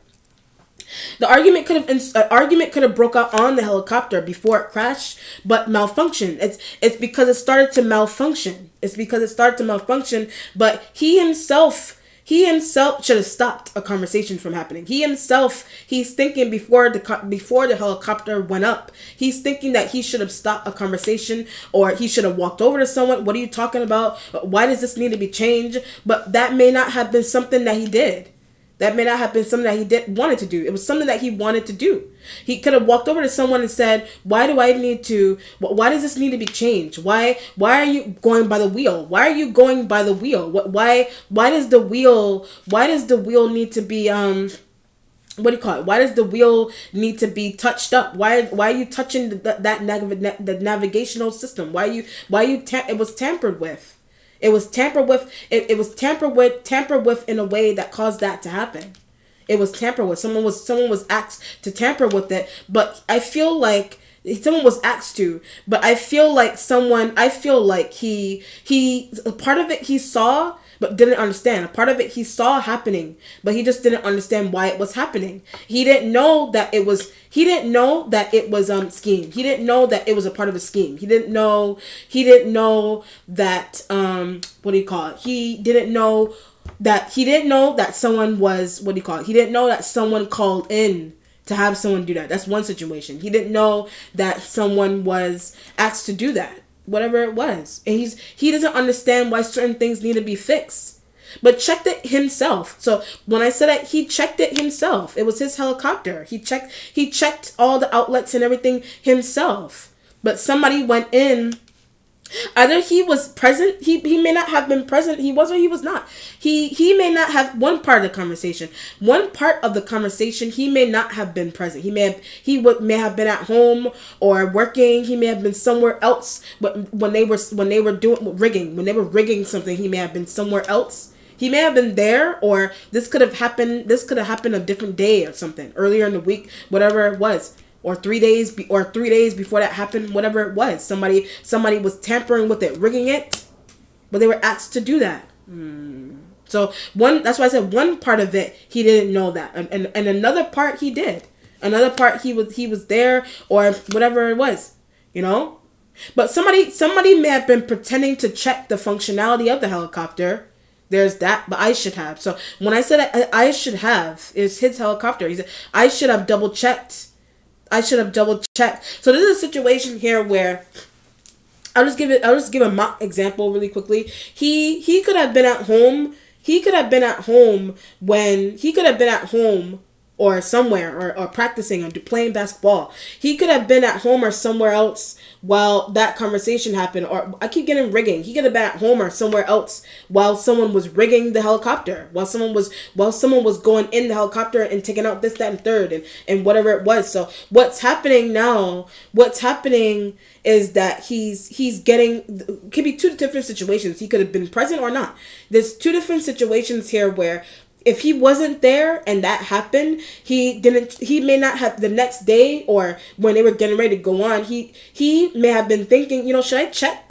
The argument could have uh, argument could have broke out on the helicopter before it crashed, but malfunctioned. It's it's because it started to malfunction. It's because it started to malfunction. But he himself he himself should have stopped a conversation from happening. He himself, he's thinking before the before the helicopter went up. He's thinking that he should have stopped a conversation or he should have walked over to someone. What are you talking about? Why does this need to be changed? But that may not have been something that he did. That may not have been something that he did wanted to do. It was something that he wanted to do. He could have walked over to someone and said, "Why do I need to? Why does this need to be changed? Why? Why are you going by the wheel? Why are you going by the wheel? Why? Why does the wheel? Why does the wheel need to be um?" what do you call it? Why does the wheel need to be touched up? Why why are you touching the, that nav- the navigational system? Why are you why are you it was tampered with? It was tampered with. It, it was tampered with. Tampered with in a way that caused that to happen. It was tampered with. Someone was someone was asked to tamper with it. But I feel like someone was asked to. But I feel like someone. I feel like he he part of it he saw but didn't understand. A part of it he saw happening, but he just didn't understand why it was happening. He didn't know that it was he didn't know that it was um scheme. He didn't know that it was a part of a scheme. He didn't know he didn't know that um what do you call it? He didn't know that he didn't know that someone was what do you call it? He didn't know that someone called in to have someone do that. That's one situation. He didn't know that someone was asked to do that whatever it was. And he's he doesn't understand why certain things need to be fixed. But checked it himself. So when I said that he checked it himself. It was his helicopter. He checked he checked all the outlets and everything himself. But somebody went in Either he was present, he, he may not have been present, he was or he was not. He he may not have one part of the conversation. One part of the conversation he may not have been present. He may have he would may have been at home or working, he may have been somewhere else but when they were when they were doing rigging, when they were rigging something, he may have been somewhere else. He may have been there or this could have happened this could have happened a different day or something, earlier in the week, whatever it was or three days be- or three days before that happened whatever it was somebody somebody was tampering with it rigging it but they were asked to do that mm. so one that's why i said one part of it he didn't know that and, and and another part he did another part he was he was there or whatever it was you know but somebody somebody may have been pretending to check the functionality of the helicopter There's that, but I should have. So when I said I, I should have, is his helicopter. He said I should have double checked. I should have double checked. So this is a situation here where I'll just give it. I'll just give a mock example really quickly. He he could have been at home. He could have been at home when he could have been at home or somewhere or, or practicing or playing basketball. He could have been at home or somewhere else while that conversation happened. Or I keep getting rigging. He could have been at home or somewhere else while someone was rigging the helicopter. While someone was while someone was going in the helicopter and taking out this, that, and third and, and whatever it was. So what's happening now, what's happening is that he's he's getting could be two different situations. He could have been present or not. There's two different situations here where if he wasn't there and that happened, he didn't he may not have the next day or when they were getting ready to go on, he he may have been thinking, you know, should I check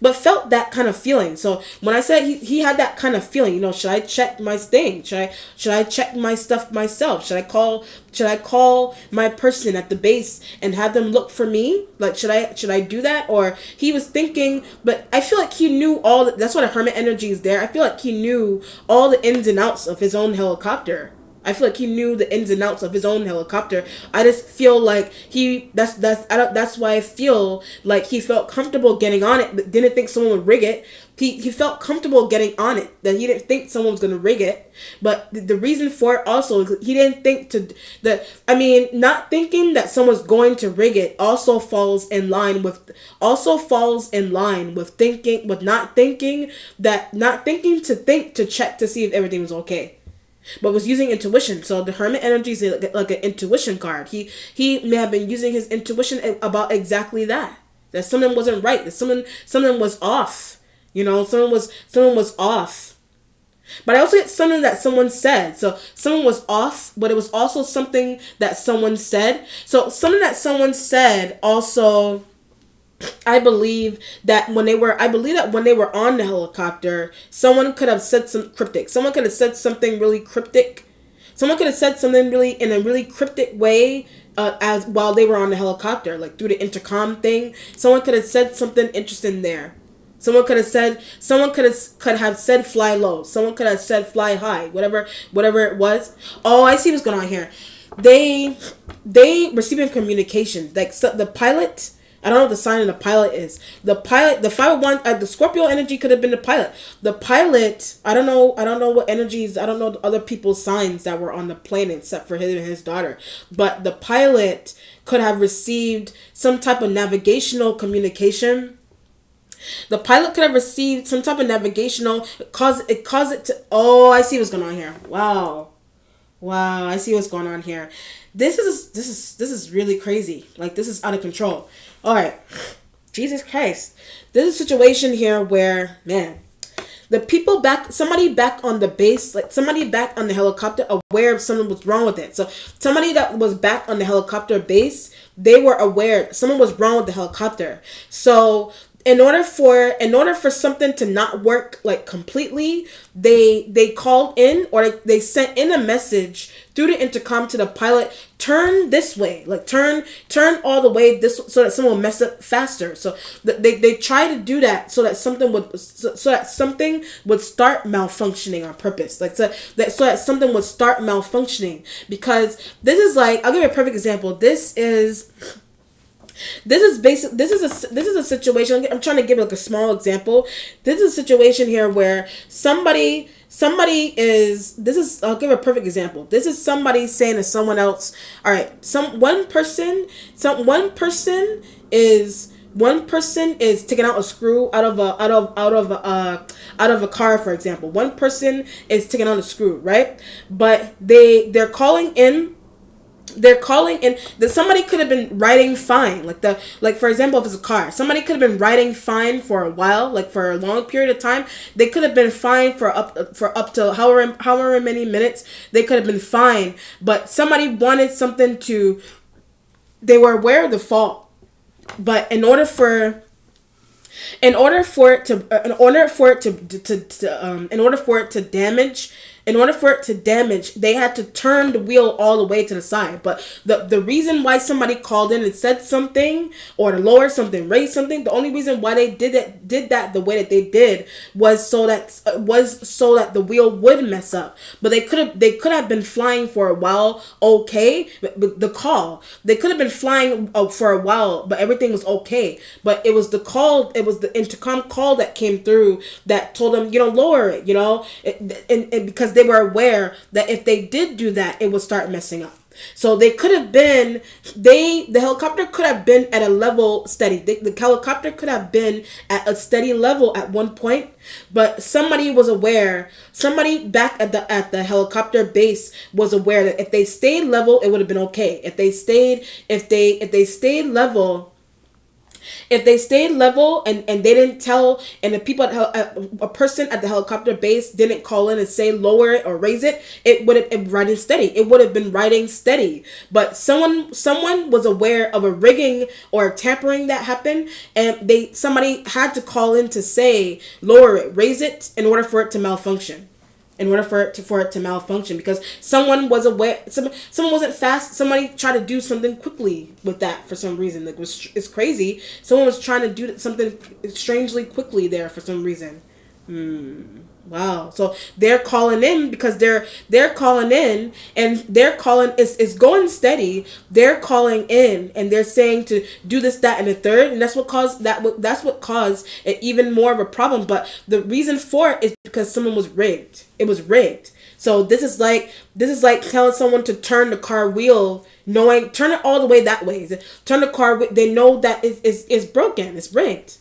but felt that kind of feeling. So when I said he, he had that kind of feeling, you know, should I check my thing? Should I should I check my stuff myself? Should I call should I call my person at the base and have them look for me? Like should I should I do that? Or he was thinking, but I feel like he knew all the, that's what a hermit energy is there. I feel like he knew all the ins and outs of his own helicopter. I feel like he knew the ins and outs of his own helicopter. I just feel like he that's that's I don't that's why I feel like he felt comfortable getting on it, but didn't think someone would rig it. He he felt comfortable getting on it. That he didn't think someone was gonna rig it. But the, the reason for it also he didn't think to that I mean not thinking that someone's going to rig it also falls in line with also falls in line with thinking with not thinking that not thinking to think to check to see if everything was okay but was using intuition. So the Hermit energy is like, like an intuition card. He he may have been using his intuition about exactly that. That something wasn't right. That something something was off. You know, someone was someone was off. But I also get something that someone said. So someone was off, but it was also something that someone said. So something that someone said also I believe that when they were, I believe that when they were on the helicopter, someone could have said some cryptic. Someone could have said something really cryptic. Someone could have said something really in a really cryptic way uh, as while they were on the helicopter, like through the intercom thing. Someone could have said something interesting there. Someone could have said someone could have could have said fly low. Someone could have said fly high. Whatever whatever it was. Oh, I see what's going on here. They they receiving communication like so the pilot I don't know what the sign of the pilot is. The pilot, the 501, uh, the Scorpio energy could have been the pilot. The pilot, I don't know, I don't know what energies, I don't know other people's signs that were on the plane except for him and his daughter. But the pilot could have received some type of navigational communication. The pilot could have received some type of navigational cause it caused it to oh I see what's going on here. Wow. Wow, I see what's going on here. This is this is this is really crazy. Like this is out of control. All right. Jesus Christ. There's a situation here where, man, the people back, somebody back on the base, like somebody back on the helicopter, aware of something was wrong with it. So somebody that was back on the helicopter base, they were aware someone was wrong with the helicopter. So in order for in order for something to not work like completely they they called in or they sent in a message through the intercom to the pilot turn this way like turn turn all the way this so that someone will mess up faster. So they, they try to do that so that something would so, so that something would start malfunctioning on purpose. Like so that so that something would start malfunctioning. Because this is like i'll give you a perfect example. This is this is basic. This is a this is a situation. I'm trying to give like a small example. This is a situation here where somebody somebody is. This is. I'll give a perfect example. This is somebody saying to someone else. All right, some one person. Some one person is one person is taking out a screw out of a out of out of a uh, out of a car for example one person is taking out a screw right but they they're calling in they're calling in that somebody could have been riding fine like the like for example if it's a car somebody could have been riding fine for a while like for a long period of time they could have been fine for up for up to however however many minutes they could have been fine but somebody wanted something to they were aware of the fault but in order for in order for it to uh, in order for it to to, to um in order for it to damage in order for it to damage, they had to turn the wheel all the way to the side. But the the reason why somebody called in and said something or to lower something, raise something, the only reason why they did it did that the way that they did was so that was so that the wheel would mess up. But they could have they could have been flying for a while, okay. But, the call they could have been flying uh, for a while, but everything was okay. But it was the call, it was the intercom call that came through that told them, you know, lower it, you know, it, and, and because they were aware that if they did do that, it would start messing up. So they could have been, they, the helicopter could have been at a level steady. The, the helicopter could have been at a steady level at one point, but somebody was aware, somebody back at the, at the helicopter base was aware that if they stayed level, it would have been okay. If they stayed, if they, if they stayed level, if they stayed level and, and they didn't tell, and the people, at a, a person at the helicopter base didn't call in and say lower it or raise it, it would have been riding steady. It would have been riding steady. But someone someone was aware of a rigging or tampering that happened, and they somebody had to call in to say lower it, raise it in order for it to malfunction in order for it to for it to malfunction because someone was aware some someone wasn't fast somebody tried to do something quickly with that for some reason like was it's crazy. Someone was trying to do something strangely quickly there for some reason. Hmm Wow. So they're calling in because they're they're calling in and they're calling is is going steady. They're calling in and they're saying to do this, that, and the third, and that's what caused that that's what caused it even more of a problem. But the reason for it is because someone was rigged. It was rigged. So this is like this is like telling someone to turn the car wheel, knowing turn it all the way that way. Turn the car. They know that it is is broken. It's rigged.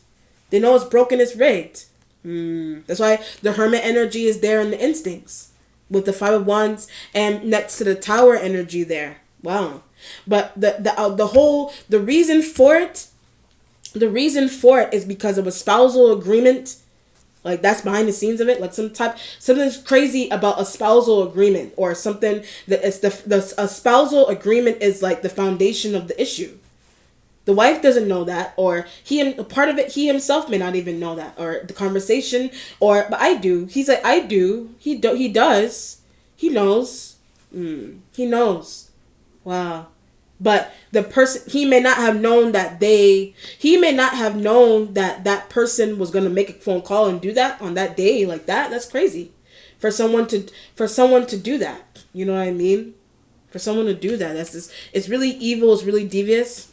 They know it's broken. It's rigged. Mm. That's why the hermit energy is there in the instincts with the five of wands and next to the tower energy there. Wow. But the the uh, the whole the reason for it the reason for it is because of a spousal agreement like that's behind the scenes of it like some type something's crazy about a spousal agreement or something that is the, the a spousal agreement is like the foundation of the issue the wife doesn't know that, or he and part of it he himself may not even know that, or the conversation, or but I do. He's like I do. He do he does. He knows. Mm, he knows. Wow. But the person he may not have known that they he may not have known that that person was gonna make a phone call and do that on that day like that. That's crazy, for someone to for someone to do that. You know what I mean? For someone to do that, that's just it's really evil. It's really devious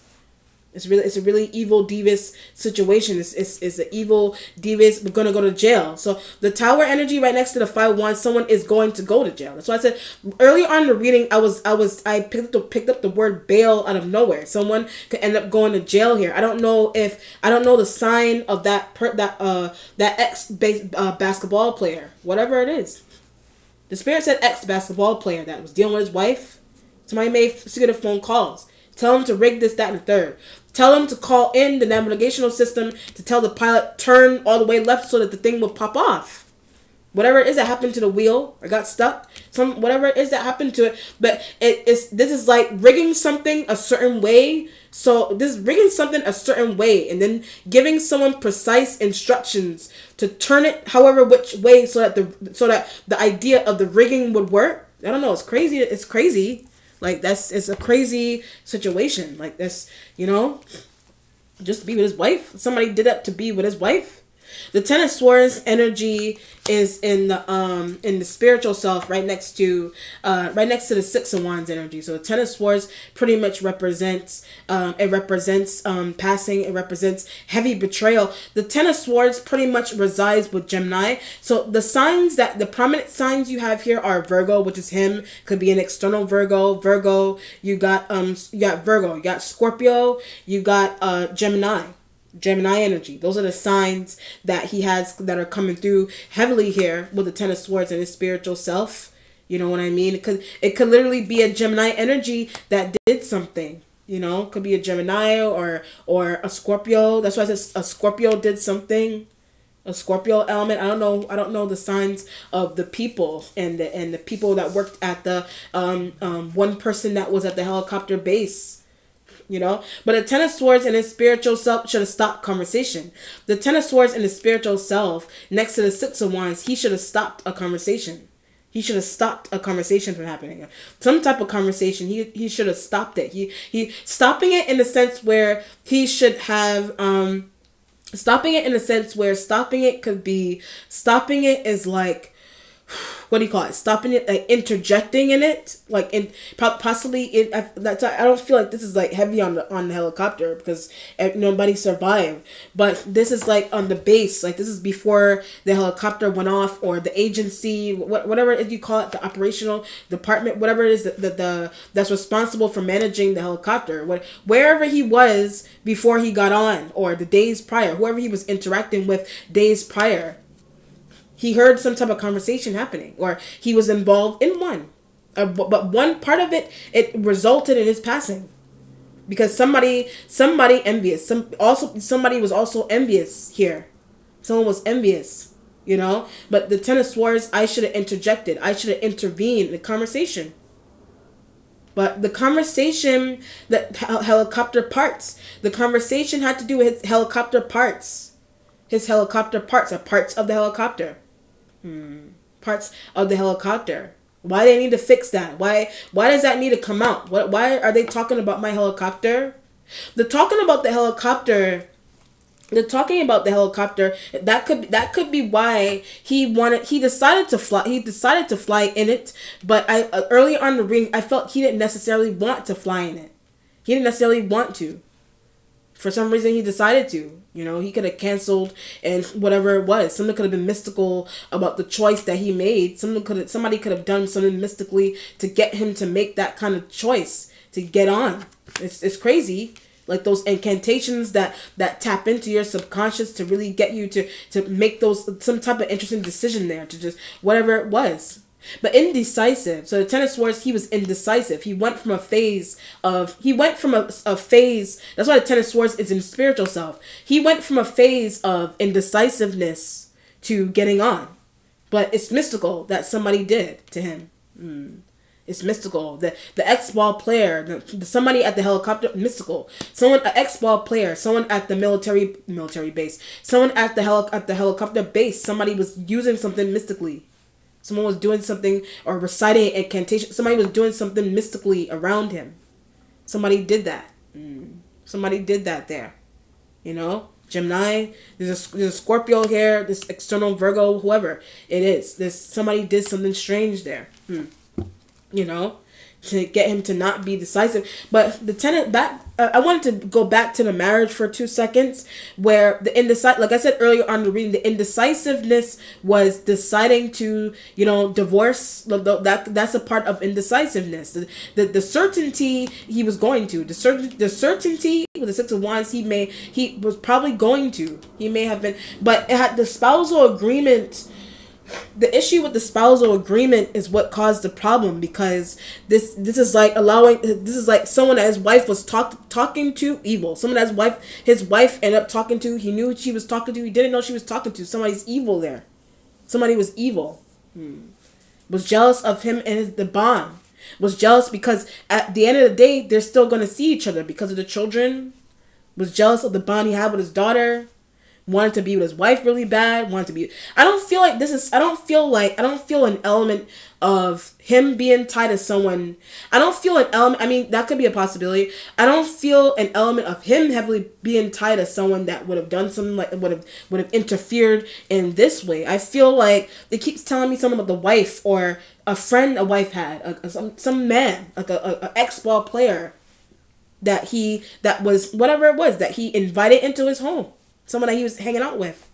it's really it's a really evil Divas situation. It's it's, it's an evil Divas We're gonna go to jail. So the tower energy right next to the five one, someone is going to go to jail. That's why I said earlier on in the reading, I was I was I picked up the, picked up the word bail out of nowhere. Someone could end up going to jail here. I don't know if I don't know the sign of that per, that uh that ex base, uh, basketball player, whatever it is. The spirit said ex basketball player that was dealing with his wife. Somebody made secret phone calls. Tell him to rig this, that, and the third. Tell him to call in the navigational system to tell the pilot turn all the way left so that the thing will pop off. Whatever it is that happened to the wheel or got stuck, some whatever it is that happened to it, but it is this is like rigging something a certain way. So this is rigging something a certain way and then giving someone precise instructions to turn it however which way so that the so that the idea of the rigging would work. I don't know, it's crazy. It's crazy. Like that's it's a crazy situation. Like this, you know, just to be with his wife. Somebody did that to be with his wife. The Ten of Swords energy is in the um in the spiritual self, right next to uh right next to the Six of Wands energy. So the Ten of Swords pretty much represents um it represents um passing. It represents heavy betrayal. The Ten of Swords pretty much resides with Gemini. So the signs that the prominent signs you have here are Virgo, which is him. Could be an external Virgo. Virgo. You got um you got Virgo. You got Scorpio. You got uh Gemini. Gemini energy. Those are the signs that he has that are coming through heavily here with the Ten of Swords and his spiritual self. You know what I mean? It could it could literally be a Gemini energy that did something. You know, could be a Gemini or or a Scorpio. That's why I said a Scorpio did something. A Scorpio element. I don't know. I don't know the signs of the people and the and the people that worked at the um um one person that was at the helicopter base you know. But the Ten of Swords and his spiritual self should have stopped conversation. The Ten of Swords and his spiritual self next to the Six of Wands, he should have stopped a conversation. He should have stopped a conversation from happening. Some type of conversation. He he should have stopped it. He he stopping it in the sense where he should have um stopping it in a sense where stopping it could be stopping it is like what do you call it? Stopping it, like interjecting in it, like in possibly it. I, that's I don't feel like this is like heavy on the on the helicopter because eh, nobody survived. But this is like on the base, like this is before the helicopter went off or the agency, what whatever you call it, the operational department, whatever it is that the, the that's responsible for managing the helicopter. What wherever he was before he got on or the days prior, whoever he was interacting with days prior he heard some type of conversation happening or he was involved in one. Uh, but one part of it it resulted in his passing. Because somebody somebody envious some also somebody was also envious here. Someone was envious you know? But the ten of swords i should have interjected i should have intervened in the conversation. But the conversation that helicopter parts the conversation had to do with his helicopter parts. His helicopter parts are parts of the helicopter Hmm. Parts of the helicopter. Why they need to fix that? Why why does that need to come out? What why are they talking about my helicopter? The talking about the helicopter the talking about the helicopter that could that could be why he wanted he decided to fly he decided to fly in it but i uh, early on the ring i felt he didn't necessarily want to fly in it he didn't necessarily want to for some reason he decided to you know he could have canceled and whatever it was. Something could have been mystical about the choice that he made. Something could have, somebody could have done something mystically to get him to make that kind of choice to get on. It's, it's crazy. Like those incantations that that tap into your subconscious to really get you to to make those some type of interesting decision there to just whatever it was but indecisive. So the Ten of Swords, he was indecisive. He went from a phase of he went from a, a phase. That's why the Ten of Swords is in spiritual self. He went from a phase of indecisiveness to getting on. But it's mystical that somebody did to him. Mm. It's mystical. The the X ball player, the, the, somebody at the helicopter, mystical. Someone, an X ball player, someone at the military military base, someone at the heli- at the helicopter base. Somebody was using something mystically Someone was doing something or reciting incantation. Somebody was doing something mystically around him. Somebody did that. Mm. Somebody did that there. You know? Gemini, there's a, there's a Scorpio here, this external Virgo, whoever it is. This somebody did something strange there. Hmm. You know? To get him to not be decisive. But the tenant that uh, I wanted to go back to the marriage for two seconds, where the indecisive, like I said earlier on the reading, the indecisiveness was deciding to, you know, divorce. That that's a part of indecisiveness. The, the, the certainty he was going to, the certain the certainty with the six of wands, he may he was probably going to, he may have been, but it had the spousal agreement the issue with the spousal agreement is what caused the problem because this this is like allowing this is like someone that his wife was talk, talking to evil. Someone that his wife his wife ended up talking to he knew she was talking to he didn't know she was talking to. Somebody's evil there. Somebody was evil. Hmm. was jealous of him and his, the bond. Was jealous because at the end of the day they're still going to see each other because of the children. Was jealous of the bond he had with his daughter wanted to be with his wife really bad, wanted to be I don't feel like this is I don't feel like I don't feel an element of him being tied to someone. I don't feel an element I mean that could be a possibility. I don't feel an element of him heavily being tied to someone that would have done something like would have would have interfered in this way. I feel like it keeps telling me something about the wife or a friend a wife had, a, a, some some man, like a, a, a ex ball player that he that was whatever it was that he invited into his home someone that he was hanging out with.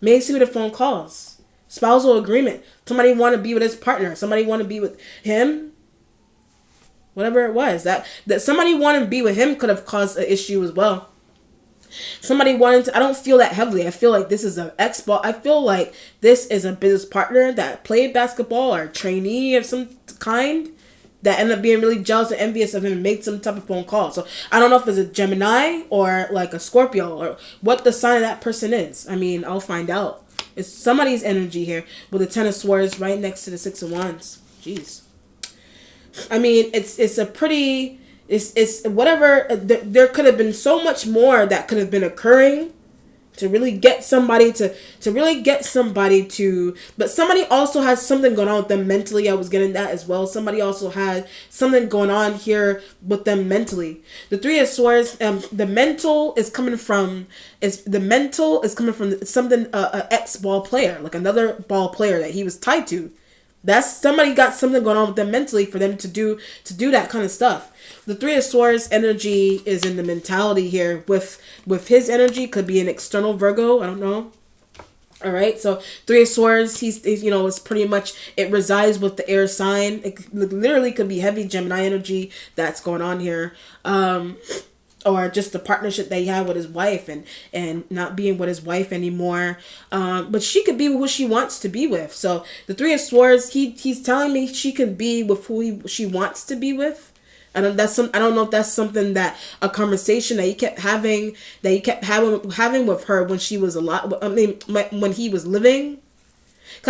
Made the phone calls. Spousal agreement. Somebody want to be with his partner. Somebody want to be with him. Whatever it was. That that somebody want to be with him could have caused an issue as well. Somebody wanted to, I don't feel that heavily. I feel like this is an expo. I feel like this is a business partner that played basketball or trainee of some kind that end up being really jealous and envious of him and made some type of phone call. So I don't know if it's a Gemini or like a Scorpio or what the sign of that person is. I mean, I'll find out. It's somebody's energy here with the Ten of Swords right next to the Six of Wands. Jeez. I mean, it's it's a pretty It's it's whatever. Uh, there, there could have been so much more that could have been occurring to really get somebody to to really get somebody to but somebody also has something going on with them mentally. I was getting that as well. Somebody also had something going on here with them mentally. The three of swords um the mental is coming from is the mental is coming from something uh, a ex ball player like another ball player that he was tied to that's somebody got something going on with them mentally for them to do to do that kind of stuff. The three of swords energy is in the mentality here. With with his energy could be an external virgo i don't know. All right so three of swords he's, he's you know it's pretty much it resides with the air sign. It literally could be heavy gemini energy that's going on here. Um or just the partnership that he had with his wife and and not being with his wife anymore. Um but she could be with who she wants to be with. So the three of swords he he's telling me she can be with who he, she wants to be with. Don't that's some I don't know if that's something that a conversation that he kept having that he kept having having with her when she was a lot I mean when he was living.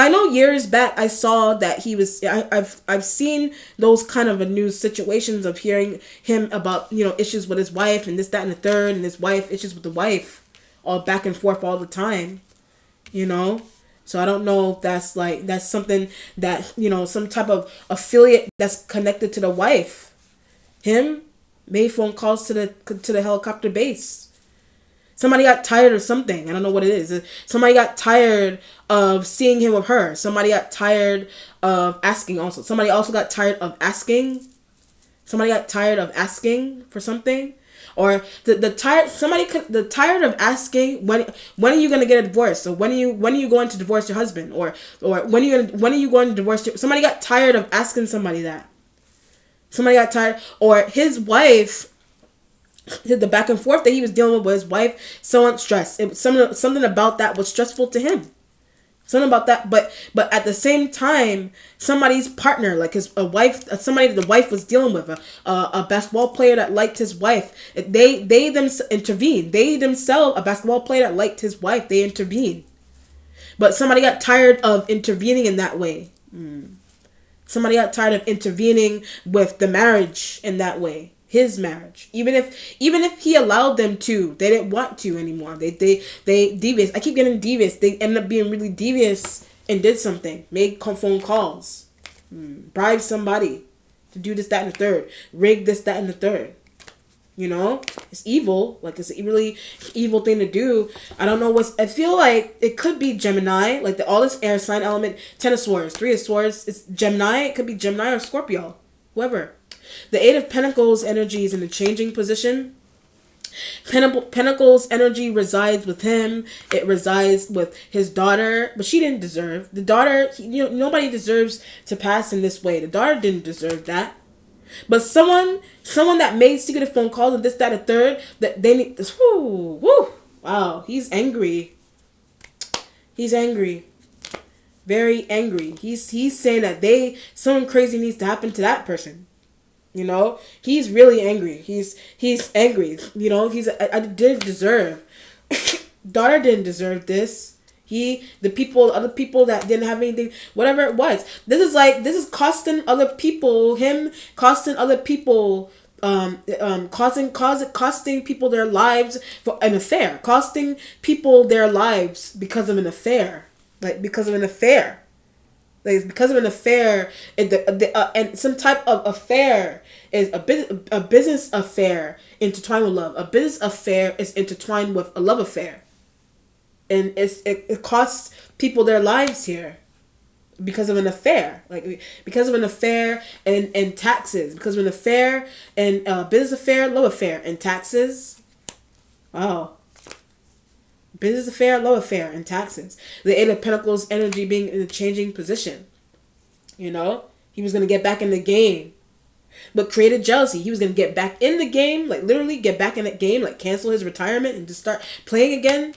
I know years back I saw that he was I, I've I've seen those kind of a news situations of hearing him about you know issues with his wife and this that and the third and his wife issues with the wife all back and forth all the time, you know. So I don't know if that's like that's something that you know some type of affiliate that's connected to the wife him made phone calls to the to the helicopter base. Somebody got tired of something. I don't know what it is. Somebody got tired of seeing him with her. Somebody got tired of asking also. Somebody also got tired of asking. Somebody got tired of asking for something. Or the, the tired somebody the tired of asking when when are you gonna get a divorce? So when are you when are you going to divorce your husband? Or or when are you gonna when are you going to divorce your, somebody got tired of asking somebody that. Somebody got tired, or his wife the back and forth that he was dealing with with his wife so on stress. It was something something about that was stressful to him. Something about that, but but at the same time, somebody's partner, like his a wife, somebody the wife was dealing with, a, a, basketball player that liked his wife. They they them intervened. They themselves, a basketball player that liked his wife, they intervened. But somebody got tired of intervening in that way. Mm. Somebody got tired of intervening with the marriage in that way. His marriage. Even if even if he allowed them to, they didn't want to anymore. They they they devious. I keep getting devious. They end up being really devious and did something. Made phone calls. Hmm. Bribe somebody to do this, that, and the third. Rig this, that, and the third. You know, it's evil. Like it's a really evil thing to do. I don't know what's. I feel like it could be Gemini. Like the all this air sign element. Ten of Swords, Three of Swords. It's Gemini. It could be Gemini or Scorpio. Whoever. The Eight of Pentacles energy is in a changing position. Pentacles energy resides with him. It resides with his daughter, but she didn't deserve the daughter. You know, nobody deserves to pass in this way. The daughter didn't deserve that. But someone, someone that made secretive phone calls and this, that, a third, that they need this. Whoo, whoo, wow, he's angry. He's angry, very angry. He's he's saying that they something crazy needs to happen to that person. You know, he's really angry. He's he's angry. You know, he's I, I didn't deserve. (coughs) Daughter didn't deserve this. He, the people, other people that didn't have anything, whatever it was. This is like this is costing other people, him costing other people, um, um, causing, causing, costing people their lives for an affair, costing people their lives because of an affair, like because of an affair. Like because of an affair, and the, the uh, and some type of affair is a business a business affair intertwined with love. A business affair is intertwined with a love affair. And it's it, it costs people their lives here because of an affair. Like because of an affair and and taxes. Because of an affair and uh, business affair love affair and taxes. Wow. Business affair love affair and taxes. The eight of pentacles energy being in a changing position. You know? He was gonna get back in the game but created jealousy. He was gonna get back in the game, like literally get back in that game, like cancel his retirement and just start playing again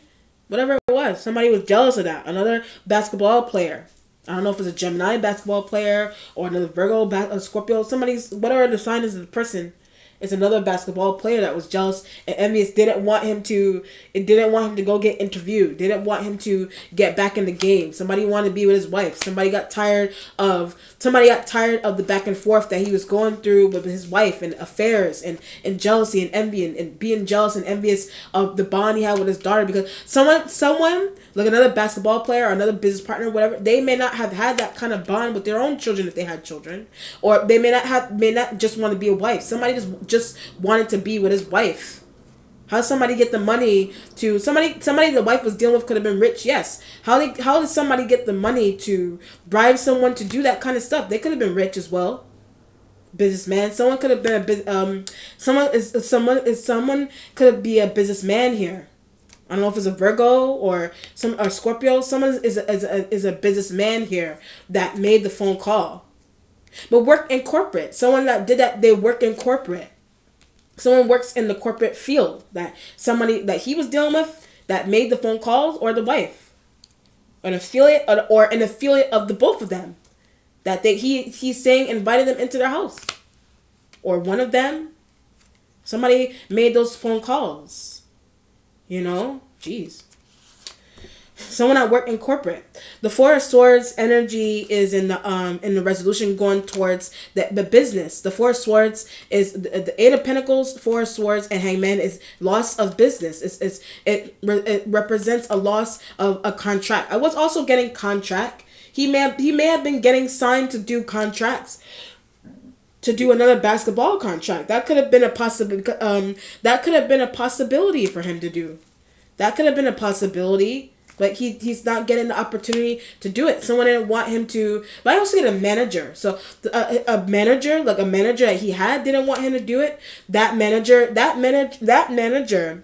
whatever it was. Somebody was jealous of that. Another basketball player. I don't know if it's a Gemini basketball player or another Virgo, a Scorpio. Somebody's whatever the sign is of the person, It's another basketball player that was jealous and envious. Didn't want him to. It didn't want him to go get interviewed. Didn't want him to get back in the game. Somebody wanted to be with his wife. Somebody got tired of. Somebody got tired of the back and forth that he was going through with his wife and affairs and and jealousy and envy and, and being jealous and envious of the bond he had with his daughter because someone someone like another basketball player or another business partner whatever they may not have had that kind of bond with their own children if they had children or they may not have may not just want to be a wife somebody just just wanted to be with his wife how somebody get the money to somebody somebody the wife was dealing with could have been rich yes how they how did somebody get the money to bribe someone to do that kind of stuff they could have been rich as well businessman someone could have been a um someone is someone is someone could be a businessman here I don't know if it's a Virgo or some or Scorpio. Someone is a, is a, is a businessman here that made the phone call, but work in corporate. Someone that did that, they work in corporate. Someone works in the corporate field that somebody that he was dealing with that made the phone calls, or the wife, an affiliate or, or an affiliate of the both of them, that they he he's saying invited them into their house, or one of them. Somebody made those phone calls you know? Jeez. Someone at work in corporate. The Four of Swords energy is in the um in the resolution going towards the, the business. The Four of Swords is the, the Eight of Pentacles, Four of Swords, and Hangman is loss of business. It's, it's it, it represents a loss of a contract. I was also getting contract. He may have, he may have been getting signed to do contracts to do another basketball contract. That could have been a possibility. Um, that could have been a possibility for him to do. That could have been a possibility. But he he's not getting the opportunity to do it. Someone didn't want him to. But I also get a manager. So a, a manager, like a manager that he had, didn't want him to do it. That manager, that manage, that manager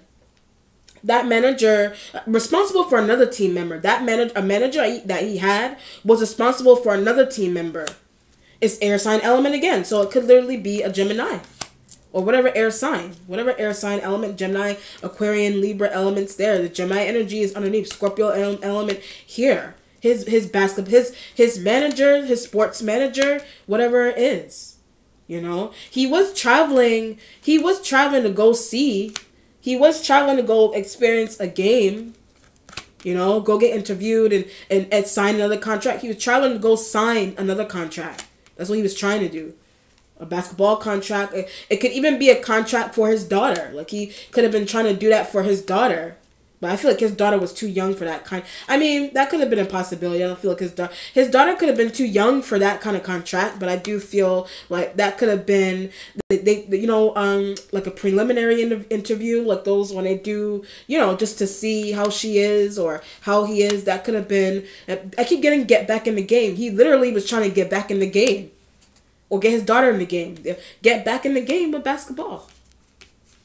that manager responsible for another team member that manager a manager that he had was responsible for another team member it's air sign element again. So it could literally be a Gemini or whatever air sign, whatever air sign element, Gemini, Aquarian, Libra elements there. The Gemini energy is underneath Scorpio element here. His his basketball, his his manager, his sports manager, whatever it is. You know, he was traveling. He was traveling to go see. He was traveling to go experience a game. You know, go get interviewed and, and, and sign another contract. He was traveling to go sign another contract. That's what he was trying to do. A basketball contract. It, it could even be a contract for his daughter. Like he could have been trying to do that for his daughter. But I feel like his daughter was too young for that kind. I mean, that could have been a possibility. I don't feel like his daughter, his daughter could have been too young for that kind of contract. But I do feel like that could have been, they, they you know, um, like a preliminary in- interview, like those when they do, you know, just to see how she is or how he is. That could have been. I keep getting get back in the game. He literally was trying to get back in the game, or get his daughter in the game. Get back in the game with basketball.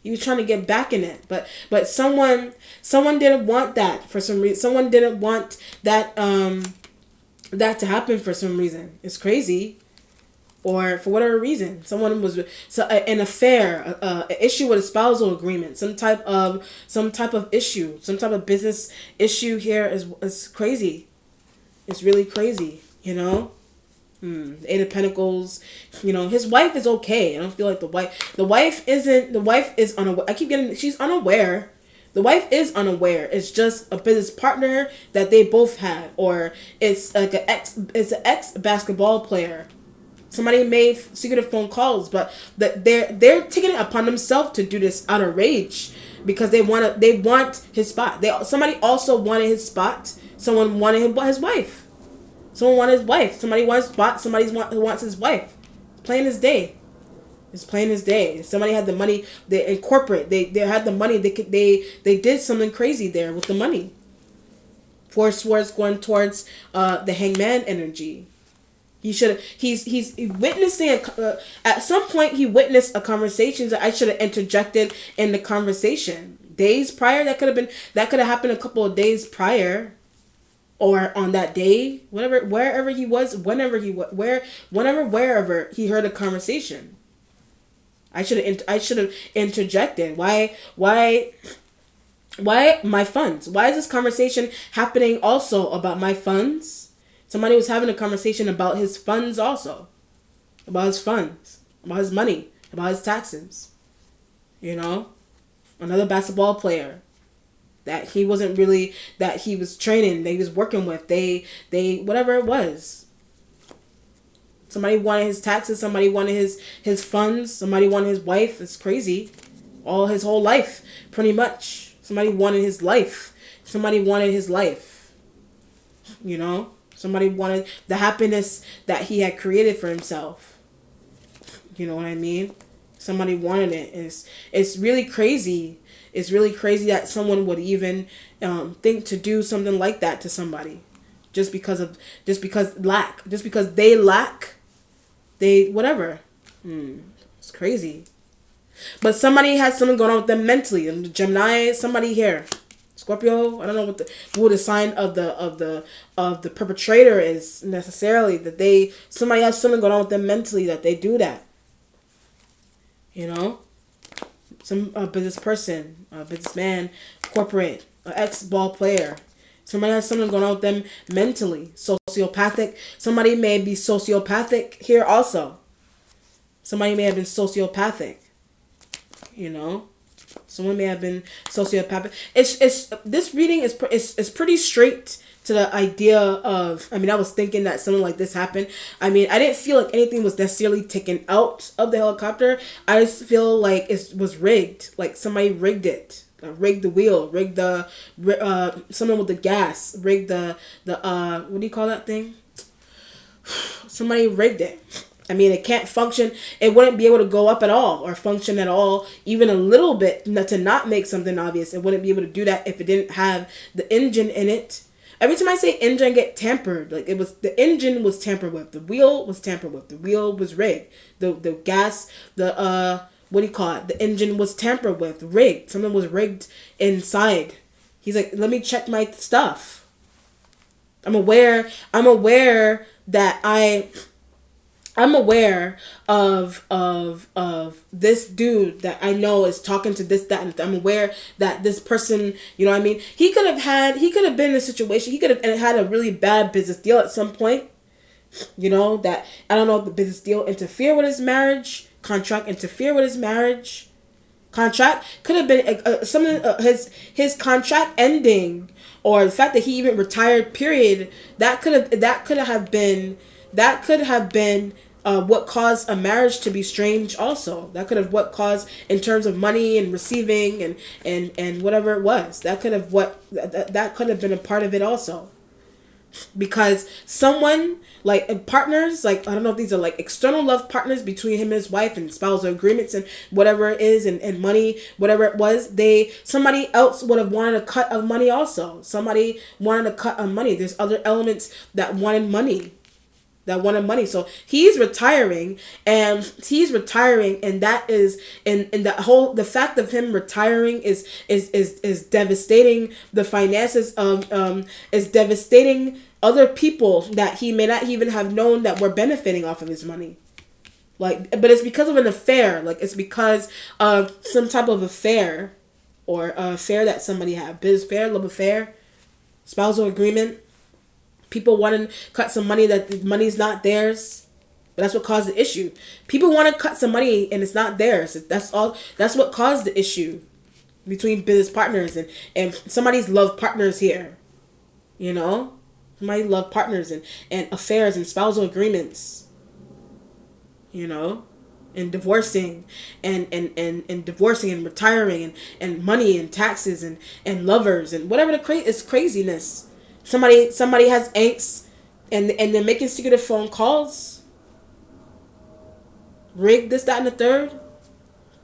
He was trying to get back in it, but but someone someone didn't want that for some reason. Someone didn't want that um that to happen for some reason. It's crazy, or for whatever reason, someone was so an affair, a, a issue with a spousal agreement, some type of some type of issue, some type of business issue here is is crazy. It's really crazy, you know. Hmm. Eight of Pentacles. You know, his wife is okay. I don't feel like the wife. The wife isn't. The wife is unaware. I keep getting. She's unaware. The wife is unaware. It's just a business partner that they both had, or it's like an ex. It's an ex basketball player. Somebody made secretive phone calls, but that they're they're taking it upon themselves to do this out of rage because they want to. They want his spot. They somebody also wanted his spot. Someone wanted him, his wife. Someone wants his wife. Somebody wants spot. Somebody want, wants his wife. Playing his day. It's playing his day. Somebody had the money. They incorporate. They they had the money. They could they they did something crazy there with the money. Four swords going towards uh, the hangman energy. He should. He's he's witnessing. A, uh, at some point, he witnessed a conversation that I should have interjected in the conversation. Days prior, that could have been that could have happened a couple of days prior or on that day, whatever, wherever he was, whenever he was, where, whenever, wherever he heard a conversation. I should have, I should have interjected. Why, why, why my funds? Why is this conversation happening also about my funds? Somebody was having a conversation about his funds also, about his funds, about his money, about his taxes. You know, another basketball player that he wasn't really that he was training, they was working with, they they whatever it was. Somebody wanted his taxes, somebody wanted his his funds, somebody wanted his wife. It's crazy. All his whole life, pretty much. Somebody wanted his life. Somebody wanted his life. You know? Somebody wanted the happiness that he had created for himself. You know what I mean? Somebody wanted it. It's it's really crazy. It's really crazy that someone would even um, think to do something like that to somebody, just because of just because lack, just because they lack, they whatever. Hmm. It's crazy. But somebody has something going on with them mentally. And Gemini, somebody here. Scorpio, I don't know what the what the sign of the of the of the perpetrator is necessarily that they somebody has something going on with them mentally that they do that. You know, some a business person, a businessman, corporate, ex ball player. Somebody has something going on with them mentally. Sociopathic. Somebody may be sociopathic here also. Somebody may have been sociopathic. You know, Someone may have been sociopathic. It's it's this reading is is is pretty straight to the idea of. I mean, I was thinking that something like this happened. I mean, I didn't feel like anything was necessarily taken out of the helicopter. I just feel like it was rigged. Like somebody rigged it. Uh, rigged the wheel, rigged the uh, someone with the gas, rigged the the uh, what do you call that thing? (sighs) Somebody rigged it I mean, it can't function. It wouldn't be able to go up at all or function at all, even a little bit to not make something obvious. It wouldn't be able to do that if it didn't have the engine in it. Every time I say engine get tampered, like it was the engine was tampered with, the wheel was tampered with, the wheel was rigged, the the gas, the uh, what do you call it? The engine was tampered with, rigged. Something was rigged inside. He's like, let me check my stuff. I'm aware. I'm aware that I I'm aware of of of this dude that I know is talking to this that and I'm aware that this person, you know I mean? He could have had he could have been in a situation, he could have had a really bad business deal at some point. You know, that I don't know if the business deal interfere with his marriage, contract interfere with his marriage. Contract could have been uh, uh something uh, his his contract ending or the fact that he even retired period that could have that could have been that could have been uh, what caused a marriage to be strange also. That could have what caused in terms of money and receiving and and and whatever it was. That could have what that, that could have been a part of it also. Because someone like partners like i don't know if these are like external love partners between him and his wife and spousal agreements and whatever it is and, and money whatever it was they somebody else would have wanted a cut of money also. Somebody wanted a cut of money. There's other elements that wanted money that wanted money. So he's retiring and he's retiring and that is and, and the whole the fact of him retiring is is is is devastating the finances of um is devastating other people that he may not even have known that were benefiting off of his money. Like but it's because of an affair. Like it's because of some type of affair or a affair that somebody had. Biz affair, love affair, spousal agreement people want to cut some money that the money's not theirs. But that's what caused the issue. People want to cut some money and it's not theirs. That's all. That's what caused the issue between business partners and and somebody's love partners here. You know, somebody love partners and and affairs and spousal agreements. You know, and divorcing and and and, and divorcing and retiring and and money and taxes and and lovers and whatever the cra- is craziness Somebody somebody has angst and and they're making secretive phone calls. Rig this, that, and the third.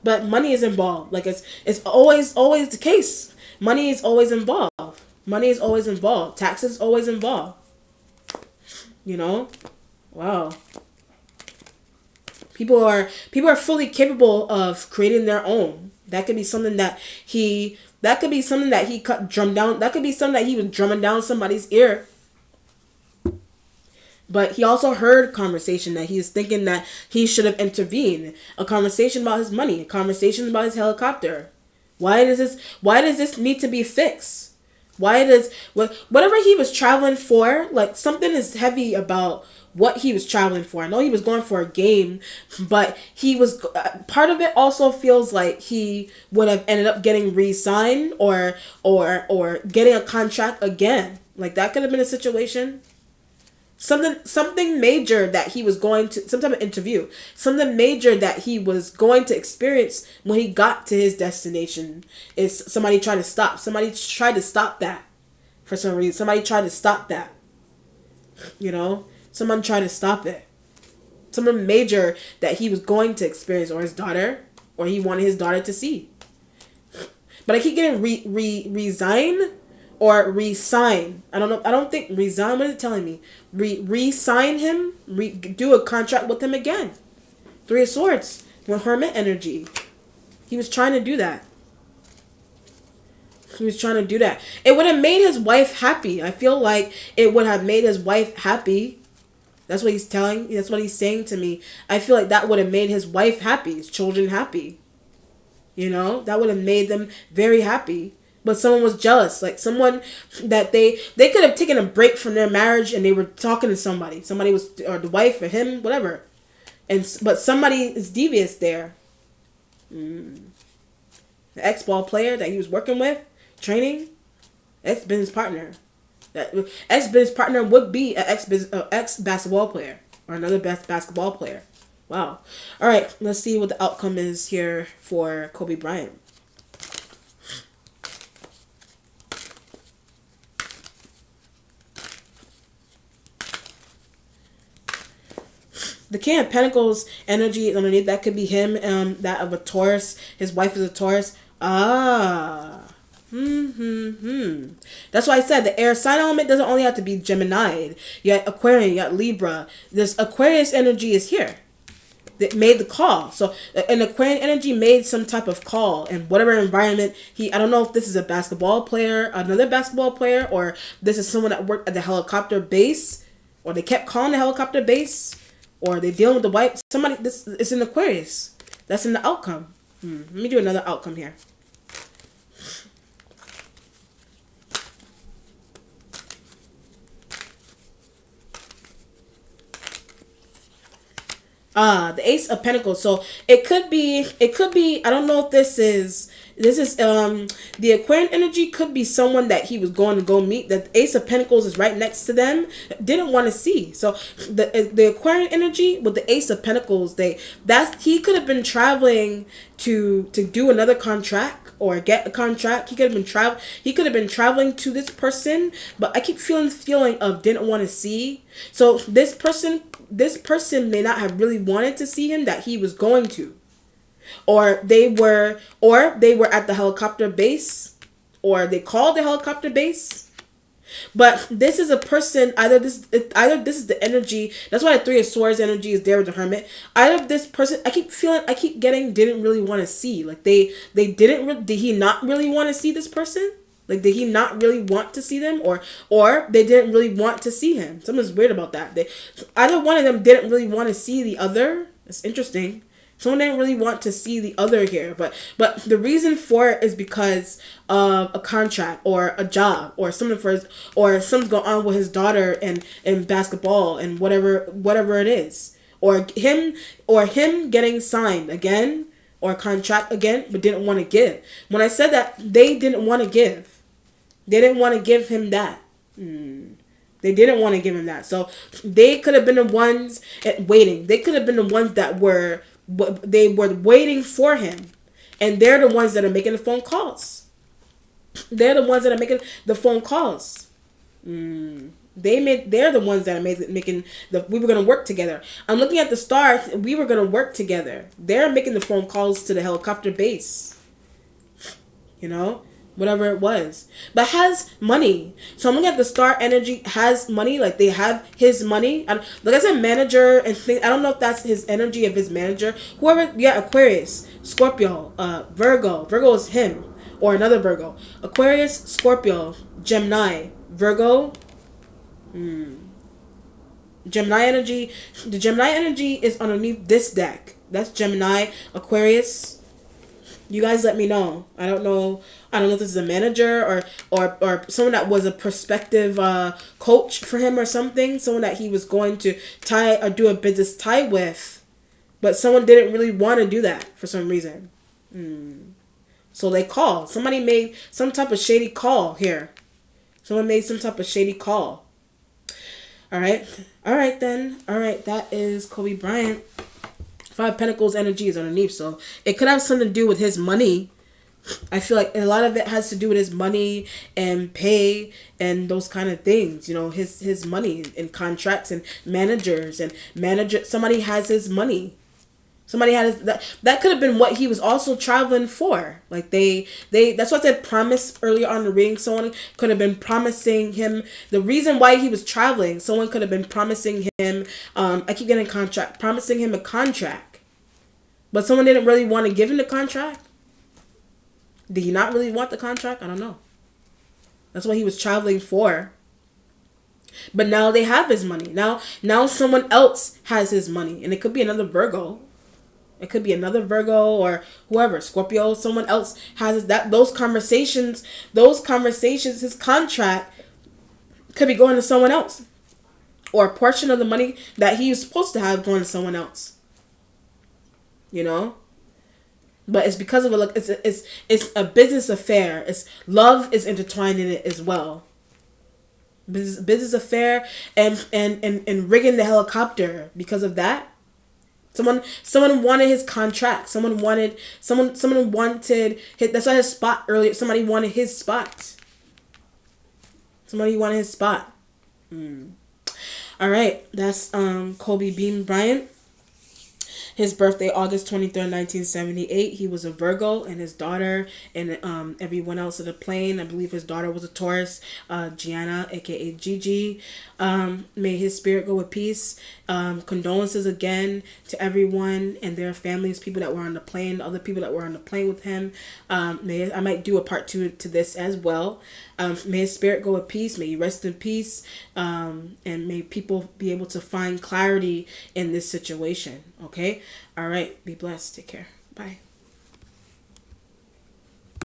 But money is involved. Like it's it's always always the case. Money is always involved. Money is always involved. Taxes always involved. You know? Wow. People are people are fully capable of creating their own. That could be something that he that could be something that he cut drummed down. That could be something that he was drumming down somebody's ear. But he also heard conversation that he was thinking that he should have intervened. A conversation about his money, a conversation about his helicopter. Why does this why does this need to be fixed? Why does what whatever he was traveling for, like something is heavy about what he was traveling for. I know he was going for a game, but he was uh, part of it. Also feels like he would have ended up getting re-signed or or or getting a contract again. Like that could have been a situation. Something something major that he was going to some type of interview. Something major that he was going to experience when he got to his destination is somebody trying to stop. Somebody tried to stop that for some reason. Somebody tried to stop that. You know? Someone tried to stop it. Someone major that he was going to experience, or his daughter, or he wanted his daughter to see. But I keep getting re re resign or resign. I don't know. I don't think resign. What is it telling me? Re resign him. Re do a contract with him again. Three of Swords with Hermit energy. He was trying to do that. He was trying to do that. It would have made his wife happy. I feel like it would have made his wife happy that's what he's telling. That's what he's saying to me. I feel like that would have made his wife happy, his children happy. You know, that would have made them very happy. But someone was jealous, like someone that they they could have taken a break from their marriage and they were talking to somebody. Somebody was or the wife or him, whatever. And but somebody is devious there. Mm. The ex ball player that he was working with, training, ex business partner. That ex business partner would be an ex uh, ex basketball player or another best basketball player. Wow. All right, let's see what the outcome is here for Kobe Bryant. The King of Pentacles energy underneath that could be him. Um, that of a Taurus. His wife is a Taurus. Ah. Hmm, hmm, hmm. That's why I said the air sign element doesn't only have to be Gemini. You got Aquarian, you got Libra. This Aquarius energy is here. That made the call. So an Aquarian energy made some type of call in whatever environment he. I don't know if this is a basketball player, another basketball player, or this is someone that worked at the helicopter base, or they kept calling the helicopter base, or they're dealing with the white. Somebody. This is an Aquarius. That's in the outcome. Hmm. Let me do another outcome here. Ah, the Ace of Pentacles. So it could be, it could be, I don't know if this is, this is, um, the Aquarian energy could be someone that he was going to go meet. The Ace of Pentacles is right next to them. Didn't want to see. So the, the Aquarian energy with the Ace of Pentacles, they, that's, he could have been traveling to, to do another contract or get a contract. He could have been travel. He could have been traveling to this person, but I keep feeling feeling of didn't want to see. So this person this person may not have really wanted to see him that he was going to or they were or they were at the helicopter base or they called the helicopter base but this is a person either this either this is the energy that's why the three of swords energy is there with the hermit either this person i keep feeling i keep getting didn't really want to see like they they didn't did he not really want to see this person like did he not really want to see them or or they didn't really want to see him? Something's weird about that. They either one of them didn't really want to see the other. It's interesting. Someone didn't really want to see the other here, but but the reason for it is because of a contract or a job or something for his, or something's going on with his daughter and in basketball and whatever whatever it is, or him or him getting signed again or contract again, but didn't want to give. When I said that, they didn't want to give. They didn't want to give him that. Mm. They didn't want to give him that. So they could have been the ones waiting. They could have been the ones that were they were waiting for him. And they're the ones that are making the phone calls. They're the ones that are making the phone calls. Mm. They made they're the ones that are making making the we were gonna work together. I'm looking at the stars, we were gonna work together. They're making the phone calls to the helicopter base. You know? Whatever it was, but has money. So I'm looking at the star energy has money, like they have his money. And like I said, manager and thing. I don't know if that's his energy of his manager. Whoever, yeah, Aquarius, Scorpio, uh, Virgo. Virgo is him or another Virgo. Aquarius, Scorpio, Gemini, Virgo. Hmm. Gemini energy. The Gemini energy is underneath this deck. That's Gemini, Aquarius, You guys let me know. I don't know. I don't know if this is a manager or or or someone that was a prospective uh, coach for him or something. Someone that he was going to tie or do a business tie with, but someone didn't really want to do that for some reason. Hmm. So they called. Somebody made some type of shady call here. Someone made some type of shady call. All right. All right then. All right. That is Kobe Bryant. Five Pentacles energy is underneath, so it could have something to do with his money. I feel like a lot of it has to do with his money and pay and those kind of things. You know, his his money and contracts and managers and manager. Somebody has his money. Somebody had his, that. That could have been what he was also traveling for. Like they they. That's what I said. Promise earlier on the reading. Someone could have been promising him the reason why he was traveling. Someone could have been promising him. Um, I keep getting contract. Promising him a contract but someone didn't really want to give him the contract. Did he not really want the contract? I don't know. That's what he was traveling for. But now they have his money. Now now someone else has his money. And it could be another Virgo. It could be another Virgo or whoever, Scorpio, someone else has that those conversations, those conversations, his contract could be going to someone else. Or a portion of the money that he was supposed to have going to someone else you know? But it's because of a look it's a, it's it's a business affair. It's love is intertwined in it as well. Business, business affair and, and and and rigging the helicopter because of that. Someone someone wanted his contract. Someone wanted someone someone wanted his, that's why his spot earlier somebody wanted his spot. Somebody wanted his spot. Mm. all right that's um kobe bean bryant his birthday, August 23rd, 1978. He was a Virgo, and his daughter and um, everyone else at the plane, I believe his daughter was a Taurus, uh, Gianna, aka Gigi. Um, may his spirit go with peace. Um, condolences again to everyone and their families, people that were on the plane, other people that were on the plane with him. Um, may I might do a part two to this as well. Um, may his spirit go with peace. May he rest in peace. Um, and may people be able to find clarity in this situation. Okay? All right. Be blessed. Take care. Bye.